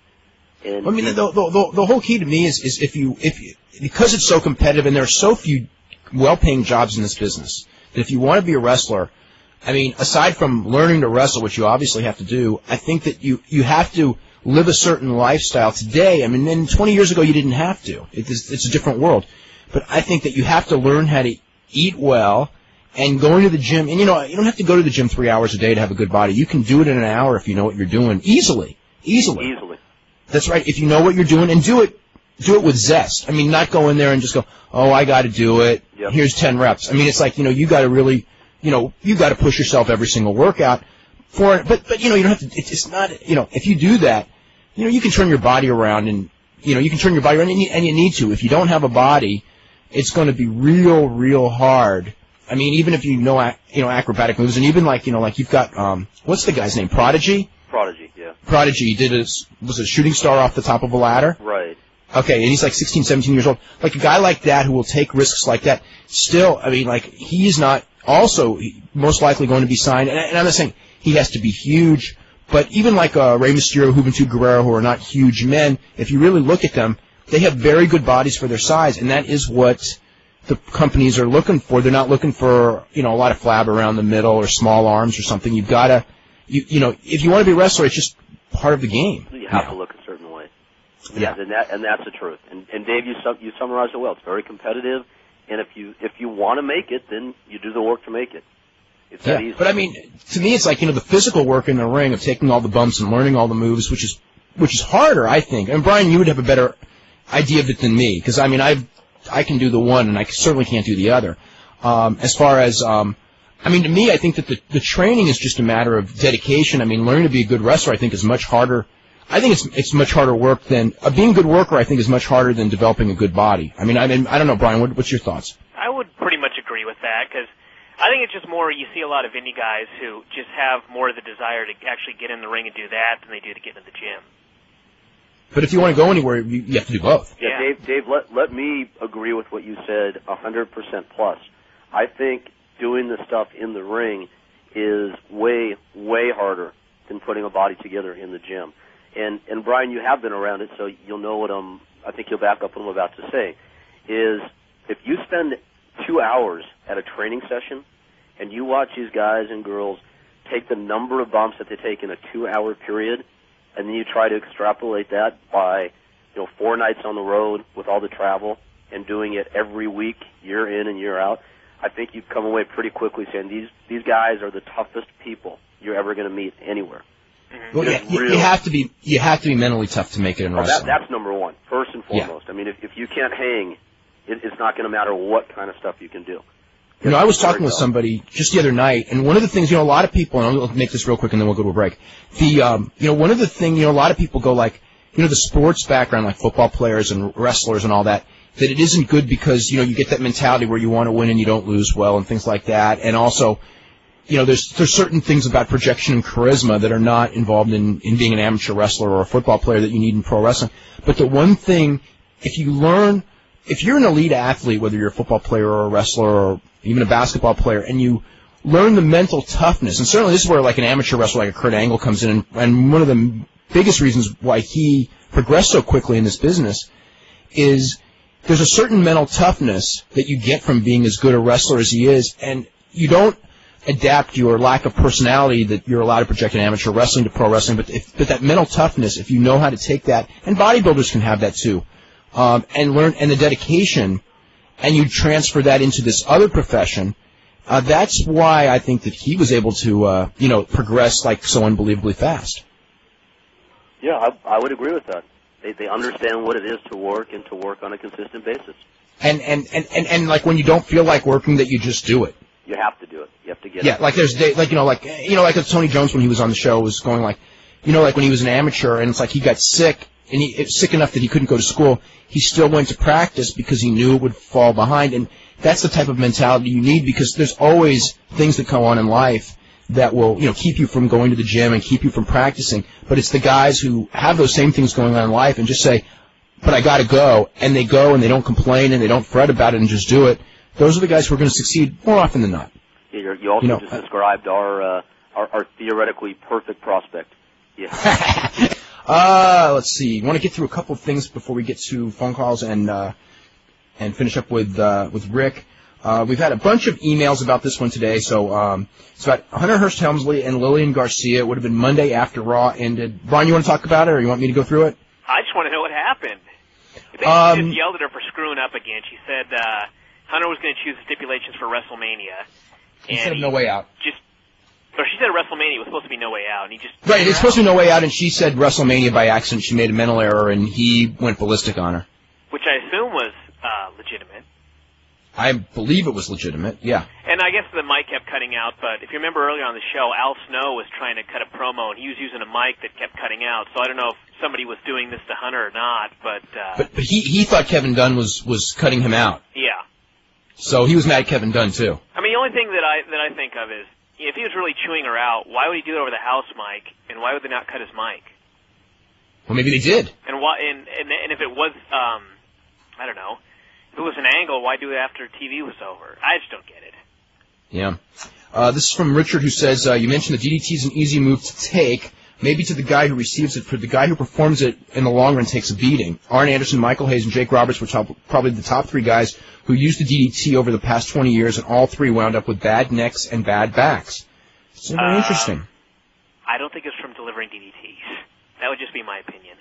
And I mean, the, the, the, the whole key to me is, is if you, if you, because it's so competitive and there are so few well-paying jobs in this business, that if you want to be a wrestler, I mean, aside from learning to wrestle, which you obviously have to do, I think that you, you have to live a certain lifestyle today. I mean, and 20 years ago you didn't have to. It is, it's a different world. But I think that you have to learn how to eat well and going to the gym. And you know, you don't have to go to the gym three hours a day to have a good body. You can do it in an hour if you know what you're doing. Easily. Easily. easily. That's right. If you know what you're doing and do it, do it with zest. I mean, not go in there and just go, oh, I got to do it. Yep. Here's 10 reps. I mean, it's like, you know, you got to really, you know, you got to push yourself every single workout for it. But, but, you know, you don't have to, it's not, you know, if you do that, you know, you can turn your body around and, you know, you can turn your body around and you, and you need to. If you don't have a body, it's going to be real, real hard. I mean, even if you know, you know, acrobatic moves and even like, you know, like you've got, um, what's the guy's name? Prodigy? Prodigy. Prodigy did a, was a shooting star off the top of a ladder. Right. Okay, and he's like 16, 17 years old. Like a guy like that who will take risks like that, still, I mean, like, he's not also most likely going to be signed. And, and I'm not saying he has to be huge, but even like uh, Rey Mysterio, Juventud Guerrero, who are not huge men, if you really look at them, they have very good bodies for their size, and that is what the companies are looking for. They're not looking for you know a lot of flab around the middle or small arms or something. You've got to, you you know, if you want to be a wrestler, it's just part of the game. You have to look a certain way. Yeah. and that and that's the truth. And and Dave, you sum, you summarized it well. It's very competitive, and if you if you want to make it, then you do the work to make it. It's that Yeah, easy. but I mean, to me, it's like you know the physical work in the ring of taking all the bumps and learning all the moves, which is which is harder, I think. And Bryan, you would have a better idea of it than me, because I mean, I've I can do the one, and I certainly can't do the other. Um, as far as um, I mean, to me, I think that the the training is just a matter of dedication. I mean, learning to be a good wrestler, I think, is much harder. I think it's it's much harder work than uh, being a good worker. I think is much harder than developing a good body. I mean, I mean, I don't know, Bryan. What, what's your thoughts? I would pretty much agree with that because I think it's just more you see a lot of indie guys who just have more of the desire to actually get in the ring and do that than they do to get in the gym. But if you want to go anywhere, you, you have to do both. Yeah, Dave, Dave, let, let me agree with what you said a 100% plus. I think doing the stuff in the ring is way, way harder than putting a body together in the gym. And, and Bryan, you have been around it, so you'll know what I'm, I think you'll back up what I'm about to say, is if you spend two hours at a training session and you watch these guys and girls take the number of bumps that they take in a two hour period, and then you try to extrapolate that by you know four nights on the road with all the travel and doing it every week, year in and year out, I think you come away pretty quickly saying these these guys are the toughest people you're ever going to meet anywhere. Well, yeah, you, you have to be you have to be mentally tough to make it in Well, that, wrestling. that's number one, first and Yeah. foremost. I mean, if, if you can't hang, it, it's not going to matter what kind of stuff you can do. You know, I was talking with somebody just the other night, and one of the things, you know, a lot of people, and I'll make this real quick, and then we'll go to a break. The, um, you know, one of the thing, you know, a lot of people go like, you know, the sports background, like football players and wrestlers and all that, that it isn't good because, you know, you get that mentality where you want to win and you don't lose well and things like that, and also, you know, there's there's certain things about projection and charisma that are not involved in in being an amateur wrestler or a football player that you need in pro wrestling. But the one thing, if you learn, if you're an elite athlete, whether you're a football player or a wrestler or even a basketball player, and you learn the mental toughness, and certainly this is where like an amateur wrestler like a Kurt Angle comes in, and, and one of the biggest reasons why he progressed so quickly in this business is there's a certain mental toughness that you get from being as good a wrestler as he is, and you don't adapt your lack of personality that you're allowed to project in amateur wrestling to pro wrestling, but if, but that mental toughness, if you know how to take that, and bodybuilders can have that too, um, and learn and the dedication, and you transfer that into this other profession. Uh, that's why I think that he was able to, uh, you know, progress like so unbelievably fast. Yeah, I, I would agree with that. They they understand what it is to work and to work on a consistent basis. And and, and, and and like when you don't feel like working, that you just do it. You have to do it. You have to get Yeah, it. like there's day, like you know, like you know, like Tony Jones when he was on the show was going like, you know, like when he was an amateur and it's like he got sick and he sick enough that he couldn't go to school. He still went to practice because he knew it would fall behind, and that's the type of mentality you need because there's always things that go on in life that will you know keep you from going to the gym and keep you from practicing. But it's the guys who have those same things going on in life and just say, but I got to go, and they go and they don't complain and they don't fret about it and just do it. Those are the guys who are going to succeed more often than not. Yeah, you're, you also You know, just described our, uh, our our theoretically perfect prospect. Yeah. Uh, let's see. Want to get through a couple of things before we get to phone calls and uh, and finish up with uh, with Rick. Uh, we've had a bunch of emails about this one today. So um, it's about Hunter Hearst Helmsley and Lillian Garcia. It would have been Monday after Raw ended. Bryan, you want to talk about it, or you want me to go through it? I just want to know what happened. They Um, just yelled at her for screwing up again. She said uh, Hunter was going to choose the stipulations for WrestleMania. Instead said he No Way Out. Just, or she said WrestleMania was supposed to be No Way Out, and he just Right, it's supposed to be No Way Out, and she said WrestleMania by accident. She made a mental error, and he went ballistic on her. which I assume was uh, legitimate. I believe it was legitimate. Yeah. And I guess the mic kept cutting out, but if you remember earlier on the show, Al Snow was trying to cut a promo, and he was using a mic that kept cutting out. So I don't know if somebody was doing this to Hunter or not, but, uh, But, but he he thought Kevin Dunn was was cutting him out, yeah. so he was mad at Kevin Dunn too. I mean, the only thing that I that I think of is if he was really chewing her out, why would he do it over the house mic, and why would they not cut his mic? Well, maybe they did. And why? And and, and if it was, um, I don't know, if it was an angle, why do it after TV was over? I just don't get it. Yeah. Uh, this is from Richard who says, uh, you mentioned the DDT is an easy move to take, maybe to the guy who receives it, for the guy who performs it in the long run takes a beating. Arn Anderson, Michael Hayes, and Jake Roberts were top, probably the top three guys who used the DDT over the past 20 years, and all three wound up with bad necks and bad backs. It's very Uh, interesting. I don't think it's from delivering DDTs. That would just be my opinion.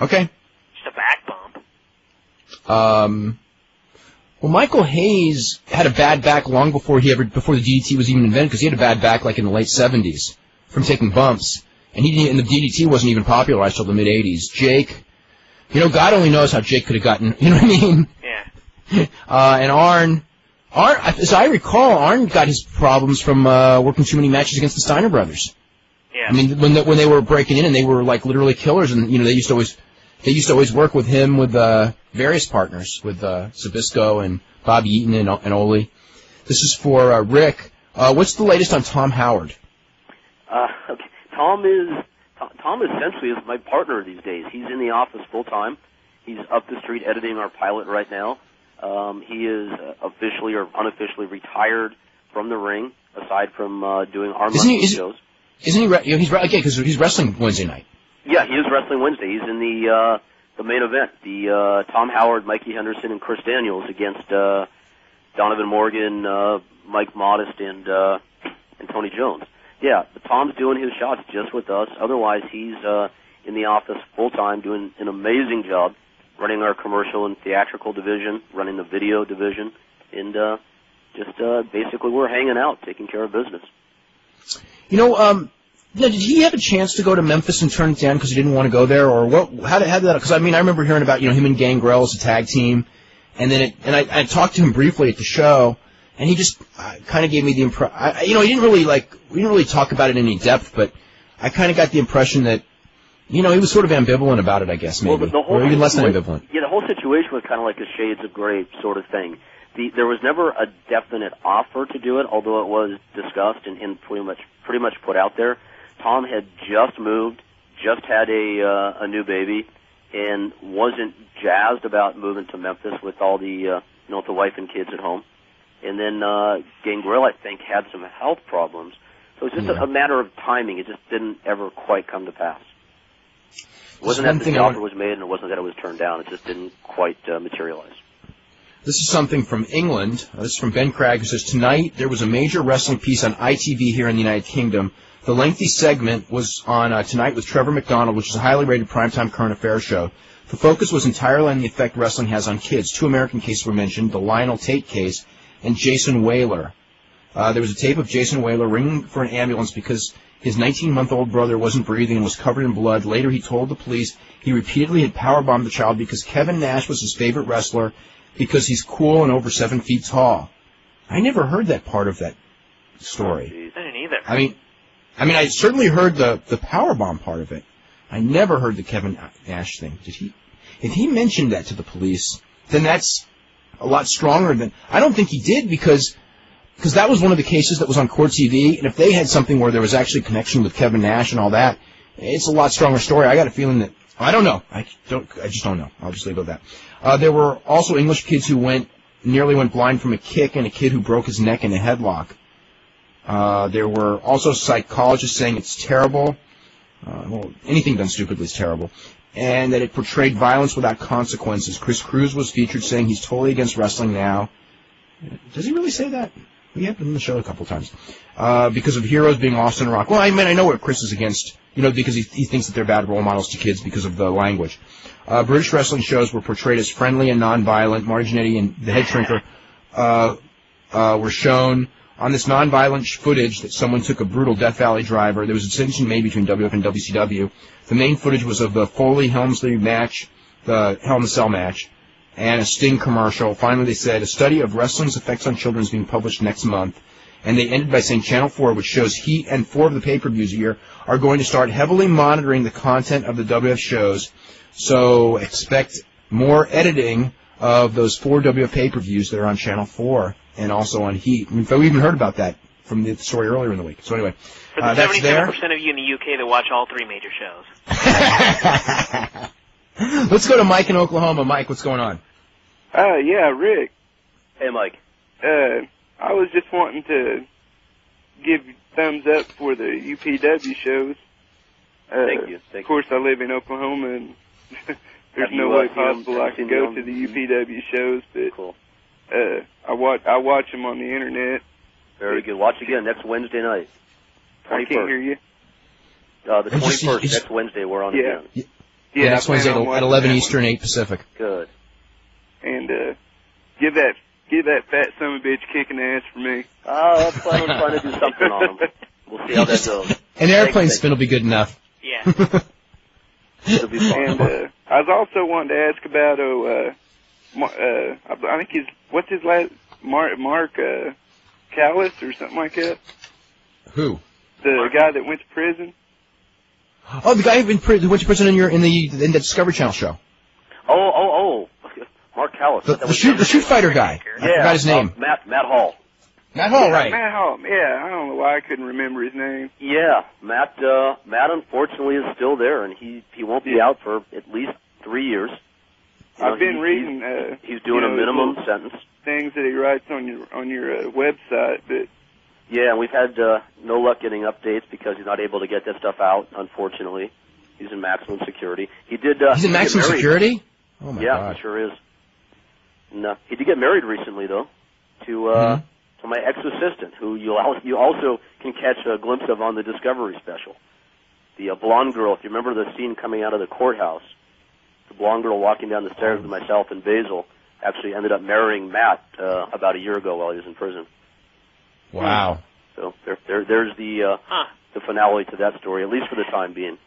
Okay. Just a back bump. Um, well, Michael Hayes had a bad back long before he ever before the DDT was even invented because he had a bad back like in the late 70s from taking bumps, and he didn't. And the DDT wasn't even popularized till the mid 80s. Jake, you know, God only knows how Jake could have gotten. You know what I mean? Yeah. Uh, and Arn, Arn, as I recall, Arn got his problems from uh, working too many matches against the Steiner brothers. Yeah. I mean, when the, when they were breaking in and they were like literally killers, and you know they used to always they used to always work with him with uh, various partners with uh, Zbyszko and Bobby Eaton and, and Ole. This is for uh, Rick. Uh, what's the latest on Tom Howard? Uh, okay. Tom is Tom, essentially is my partner these days. He's in the office full time. He's up the street editing our pilot right now. Um, he is uh, officially or unofficially retired from the ring, aside from uh, doing he- is- shows. Isn't he? Re- you know, he's re- okay because he's wrestling Wednesday night. Yeah, he is wrestling Wednesday. He's in the uh, the main event. The uh, Tom Howard, Mikey Henderson, and Chris Daniels against uh, Donovan Morgan, uh, Mike Modest, and uh, and Tony Jones. Yeah, but Tom's doing his shots just with us. Otherwise, he's uh, in the office full time, doing an amazing job, running our commercial and theatrical division, running the video division, and uh, just uh, basically we're hanging out, taking care of business. You know, um, now, did he have a chance to go to Memphis and turn it down because he didn't want to go there, or what? How did, how did that? Because I mean, I remember hearing about you know him and Gangrel as a tag team, and then it, and I, I talked to him briefly at the show, and he just uh, kind of gave me the impression. You know, he didn't really like we didn't really talk about it in any depth, but I kind of got the impression that you know he was sort of ambivalent about it. I guess maybe, Well, the, the whole or even less than ambivalent. Yeah, the whole situation was kind of like a shades of gray sort of thing. The, there was never a definite offer to do it, although it was discussed and, and pretty much pretty much put out there. Tom had just moved, just had a uh, a new baby, and wasn't jazzed about moving to Memphis with all the uh, you know with the wife and kids at home. And then uh, Gangrel, I think, had some health problems, so it's just Yeah. a, a matter of timing. It just didn't ever quite come to pass. It wasn't that the offer was made, and it wasn't that it was turned down. It just didn't quite uh, materialize. This is something from England. Uh, This is from Ben Cragg, who says, Tonight there was a major wrestling piece on ITV here in the United Kingdom. The lengthy segment was on uh, Tonight with Trevor McDonald, which is a highly rated primetime current affairs show. The focus was entirely on the effect wrestling has on kids. Two American cases were mentioned, the Lionel Tate case and Jason Whaler. Uh, there was a tape of Jason Whaler ringing for an ambulance because his 19-month-old brother wasn't breathing and was covered in blood. Later, he told the police he repeatedly had powerbombed the child because Kevin Nash was his favorite wrestler because he's cool and over seven feet tall. I never heard that part of that story. I didn't either. I mean, I mean, I certainly heard the the powerbomb part of it. I never heard the Kevin Nash thing. Did he? If he mentioned that to the police, then that's a lot stronger than. I don't think he did because because that was one of the cases that was on court TV, and if they had something where there was actually connection with Kevin Nash and all that, it's a lot stronger story. I got a feeling that I don't know. I don't. I just don't know. I'll just leave it at that. Uh, there were also English kids who went nearly went blind from a kick, and a kid who broke his neck in a headlock. Uh, there were also psychologists saying it's terrible. Uh, well, anything done stupidly is terrible. And that it portrayed violence without consequences. Chris Cruise was featured saying he's totally against wrestling now. Does he really say that? We have him on the show a couple times. Uh, because of heroes being Austin Rock. Well, I mean, I know what Chris is against, you know, because he, he thinks that they're bad role models to kids because of the language. Uh, British wrestling shows were portrayed as friendly and non-violent. Marty Jannetty and the head shrinker, uh, uh, were shown on this non-violent footage that someone took a brutal Death Valley driver. There was a distinction made between WF and WCW. The main footage was of the Foley Helmsley match, the Hell in a Cell match, and a Sting commercial. Finally, they said a study of wrestling's effects on children is being published next month. And they ended by saying Channel 4, which shows Heat and four of the pay-per-views a year, are going to start heavily monitoring the content of the WF shows. So expect more editing of those four WF pay-per-views that are on Channel 4 and also on Heat. In fact, we even heard about that from the story earlier in the week. So anyway, For the uh, that's there. 77% of you in the UK that watch all three major shows. Let's go to Mike in Oklahoma. Mike, what's going on? Uh, yeah, Rick. Hey, Mike. Uh, I was just wanting to give thumbs up for the UPW shows. Uh, Thank you. Thank of course, I live in Oklahoma, and there's Have no uh, way possible I you can go to the UPW shows. But Cool. Uh, I watch I watch them on the internet. Very good. Watch again next Wednesday night. I can't hear you. Uh, the 21st, it's- next Wednesday, we're on Yeah. again. Yeah, I next Wednesday on at 11 Eastern, 8 Pacific. Good. And uh, give that give that fat son of a bitch kicking ass for me. Oh, that's fine. I'm trying to do something on them. We'll see how that goes. An airplane spin will be good enough. Yeah. It'll be fun. And uh, I was also wanting to ask about oh, uh, Mar- uh, I I think he's what's his last Mark Mark uh, Callis or something like that. Who? The guy that went to prison. Oh, the guy who went who went to prison in your in the in the Discovery Channel show. Oh, oh, oh. Mark Callis. The, the shoot the shoot fighter guy. Yeah, I yeah, forgot his name. uh, Matt Matt Hall. Matt Hall, Yeah, right? Matt Hall. Yeah, I don't know why I couldn't remember his name. Yeah, Matt. Uh, Matt, unfortunately, is still there, and he he won't be out for at least three years. You know, I've been he- reading. Uh, He's doing you a know, minimum sentence. Things that he writes on your on your uh, website, but Yeah, and we've had uh, no luck getting updates because he's not able to get that stuff out. Unfortunately, he's in maximum security. He did. Uh, He's in he did maximum security. Oh my yeah, god. he sure is. And, uh, he did get married recently, though, to uh, Mhm. to my ex-assistant, who you al- you also can catch a glimpse of on the Discovery special. The uh, blonde girl, if you remember the scene coming out of the courthouse, the blonde girl walking down the stairs with myself and Basil actually ended up marrying Matt uh, about a year ago while he was in prison. Wow. So there, there there's the uh, Huh. the finale to that story, at least for the time being.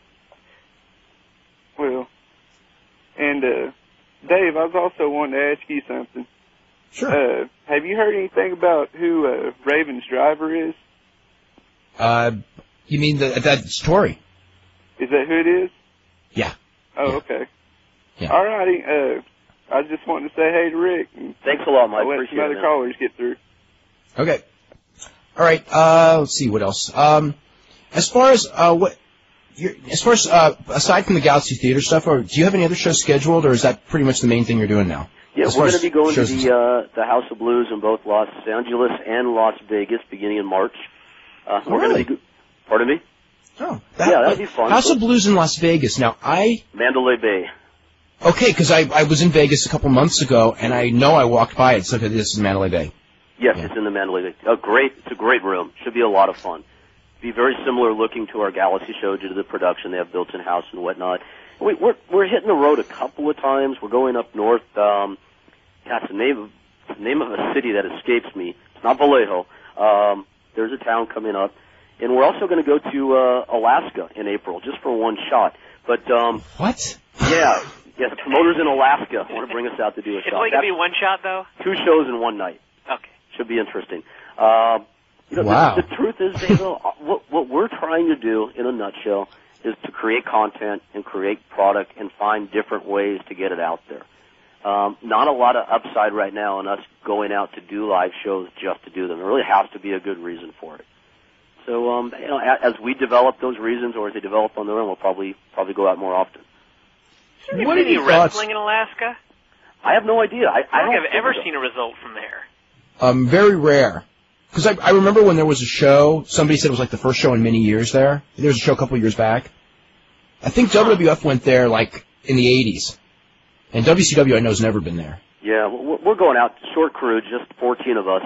well. And uh, Dave, I was also wanting to ask you something. Sure. Uh, have you heard anything about who uh, Raven's driver is? Uh, you mean the, that story? Is that who it is? Yeah. Oh, Yeah. okay. Yeah. All righty. Uh, I just wanted to say hey to Rick. Thanks a lot, Mike. I'll let Appreciate some other it. callers get through. Okay. All right. Uh, let's see what else. Um, as far as uh, what, you're, as far as uh, aside from the Galaxy Theater stuff, or do you have any other shows scheduled, or is that pretty much the main thing you're doing now? Yeah, As we're going to be going to the uh, the House of Blues in both Los Angeles and Las Vegas beginning in March. Uh, Oh, we're really? going to be. Pardon me. Oh, Yeah, that'd be fun. House of Blues in Las Vegas. Now, I Mandalay Bay. Okay because I I was in Vegas a couple months ago, and I know I walked by it. So this is Mandalay Bay. Yes, Yeah. it's in the Mandalay Bay. A great, it's a great room. Should be a lot of fun. Be very similar looking to our Galaxy show due to the production they have built in house and whatnot. We, we're we're hitting the road a couple of times. We're going up north. Um, that's the name of the name of a city that escapes me. It's not Vallejo. Um, there's a town coming up, and we're also going to go to uh, Alaska in April just for one shot. But um, What? yeah, yeah, the promoters in Alaska want to bring us out to do a It's shot. only gonna be one shot though. two shows in one night Okay. should be interesting. Um, you know, Wow. the, the truth is, Dave, uh, what, what we're trying to do in a nutshell is to create content and create product and find different ways to get it out there. Um, not a lot of upside right now in us going out to do live shows just to do them. There really has to be a good reason for it. So, um, you know, as we develop those reasons, or as they develop on their own, we'll probably probably go out more often. What are any your thoughts? wrestling in Alaska? I have no idea. I, I I don't don't think I've ever seen a result from there. Um, very rare. Because I, I remember when there was a show, somebody said it was like the first show in many years there. There was a show a couple years back. I think WWF went there like in the 80s. And WCW I know has never been there. Yeah, we're we're going out short crew, just 14 of us,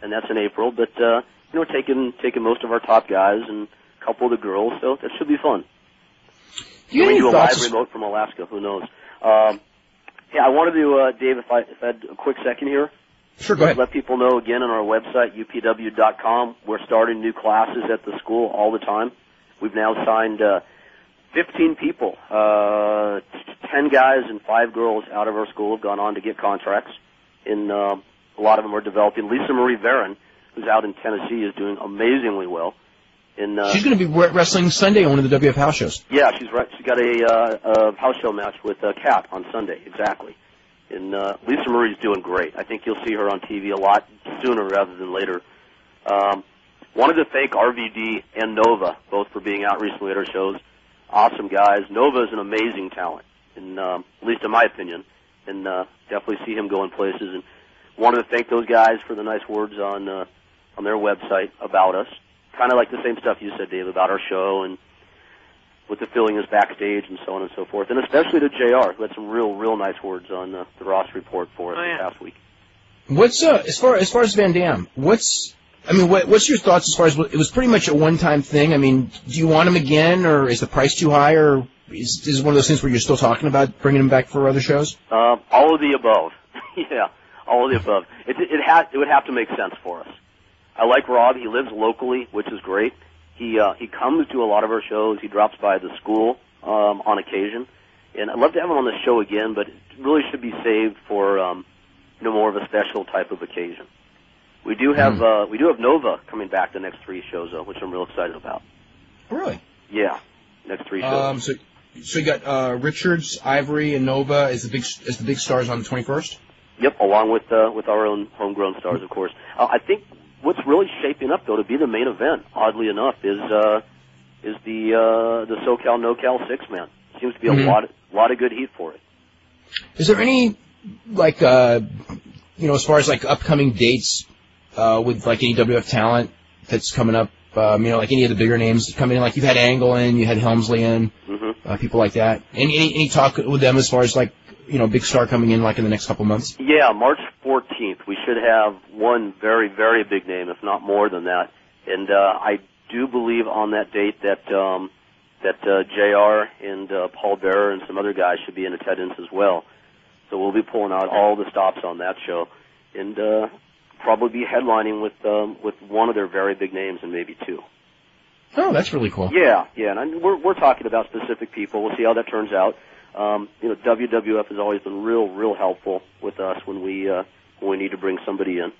and that's in April. But uh, you know, taking taking most of our top guys and a couple of the girls, so that should be fun. Do you we do a live remote from Alaska. Who knows? Um, yeah, I wanted to, uh, Dave, if I if I had a quick second here, Sure, go ahead. let people know again on our website upw.com. We're starting new classes at the school all the time. We've now signed uh, 15 people, uh, 10 guys and five girls out of our school have gone on to get contracts. In uh, a lot of them are developing. Lisa Marie Varon, who's out in Tennessee, is doing amazingly well. In uh, She's going to be re- wrestling Sunday on one of the WF house shows. yeah, she's right. She's got a, uh, a house show match with uh, Kat on Sunday. Exactly. And uh, Lisa Marie's doing great. I think you'll see her on TV a lot sooner rather than later. Um, wanted to thank RVD and Nova both for being out recently at our shows. Awesome guys. Nova is an amazing talent, and um, at least in my opinion, and uh, definitely see him going places. And wanted to thank those guys for the nice words on uh, on their website about us. Kind of like the same stuff you said, Dave, about our show and with the feeling is backstage and so on and so forth, and especially to Jr. who had some real real nice words on uh, the Ross report for us Oh, yeah. this past week. What's uh, as far as far as Van Dam? What's I mean, what, what's your thoughts as far as it was pretty much a one-time thing? I mean, do you want him again, or is the price too high, or is, is it one of those things where you're still talking about bringing him back for other shows? Uh, all of the above. yeah, all of the above. It it ha- it would have to make sense for us. I like Rob. He lives locally, which is great. He uh, he comes to a lot of our shows. He drops by the school um, on occasion, and I'd love to have him on the show again. But it really should be saved for um, you know more of a special type of occasion. We do have uh, we do have Nova coming back the next three shows though, which I'm real excited about. Really? Yeah, next three shows. Um, so so you got uh, Richards, Ivory, and Nova as the big as the big stars on the 21st. Yep, along with uh, with our own homegrown stars, of course. Uh, I think what's really shaping up though to be the main event, oddly enough, is uh, is the uh, the SoCal NoCal six man. Seems to be a Mhm. lot lot of good heat for it. Is there any like uh, you know as far as like upcoming dates uh, with like any WF talent that's coming up? Um, you know, like any of the bigger names coming in, like you've had Angle in, you had Helmsley in, hmm uh, people like that. Any, any any talk with them as far as like you know big star coming in like in the next couple months? Yeah, March 14th. We should have one very very big name, if not more than that. And uh, I do believe on that date that um, that uh, Jr. and uh, Paul Bearer and some other guys should be in attendance as well. So we'll be pulling out all the stops on that show, and uh, probably be headlining with um, with one of their very big names and maybe two. Oh, that's really cool. Yeah, yeah, and I, we're we're talking about specific people. We'll see how that turns out. Um, you know, WWF has always been real, real helpful with us when we uh, when we need to bring somebody in.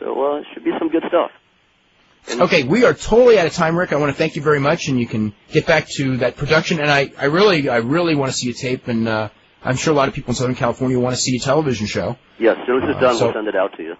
So uh, it should be some good stuff. Okay, we are totally out of time, Rick. I want to thank you very much, and you can get back to that production. And I, I really, I really want to see a tape, and uh, I'm sure a lot of people in Southern California want to see a television show. Yeah, as soon as it's Uh, done, so- we'll send it out to you.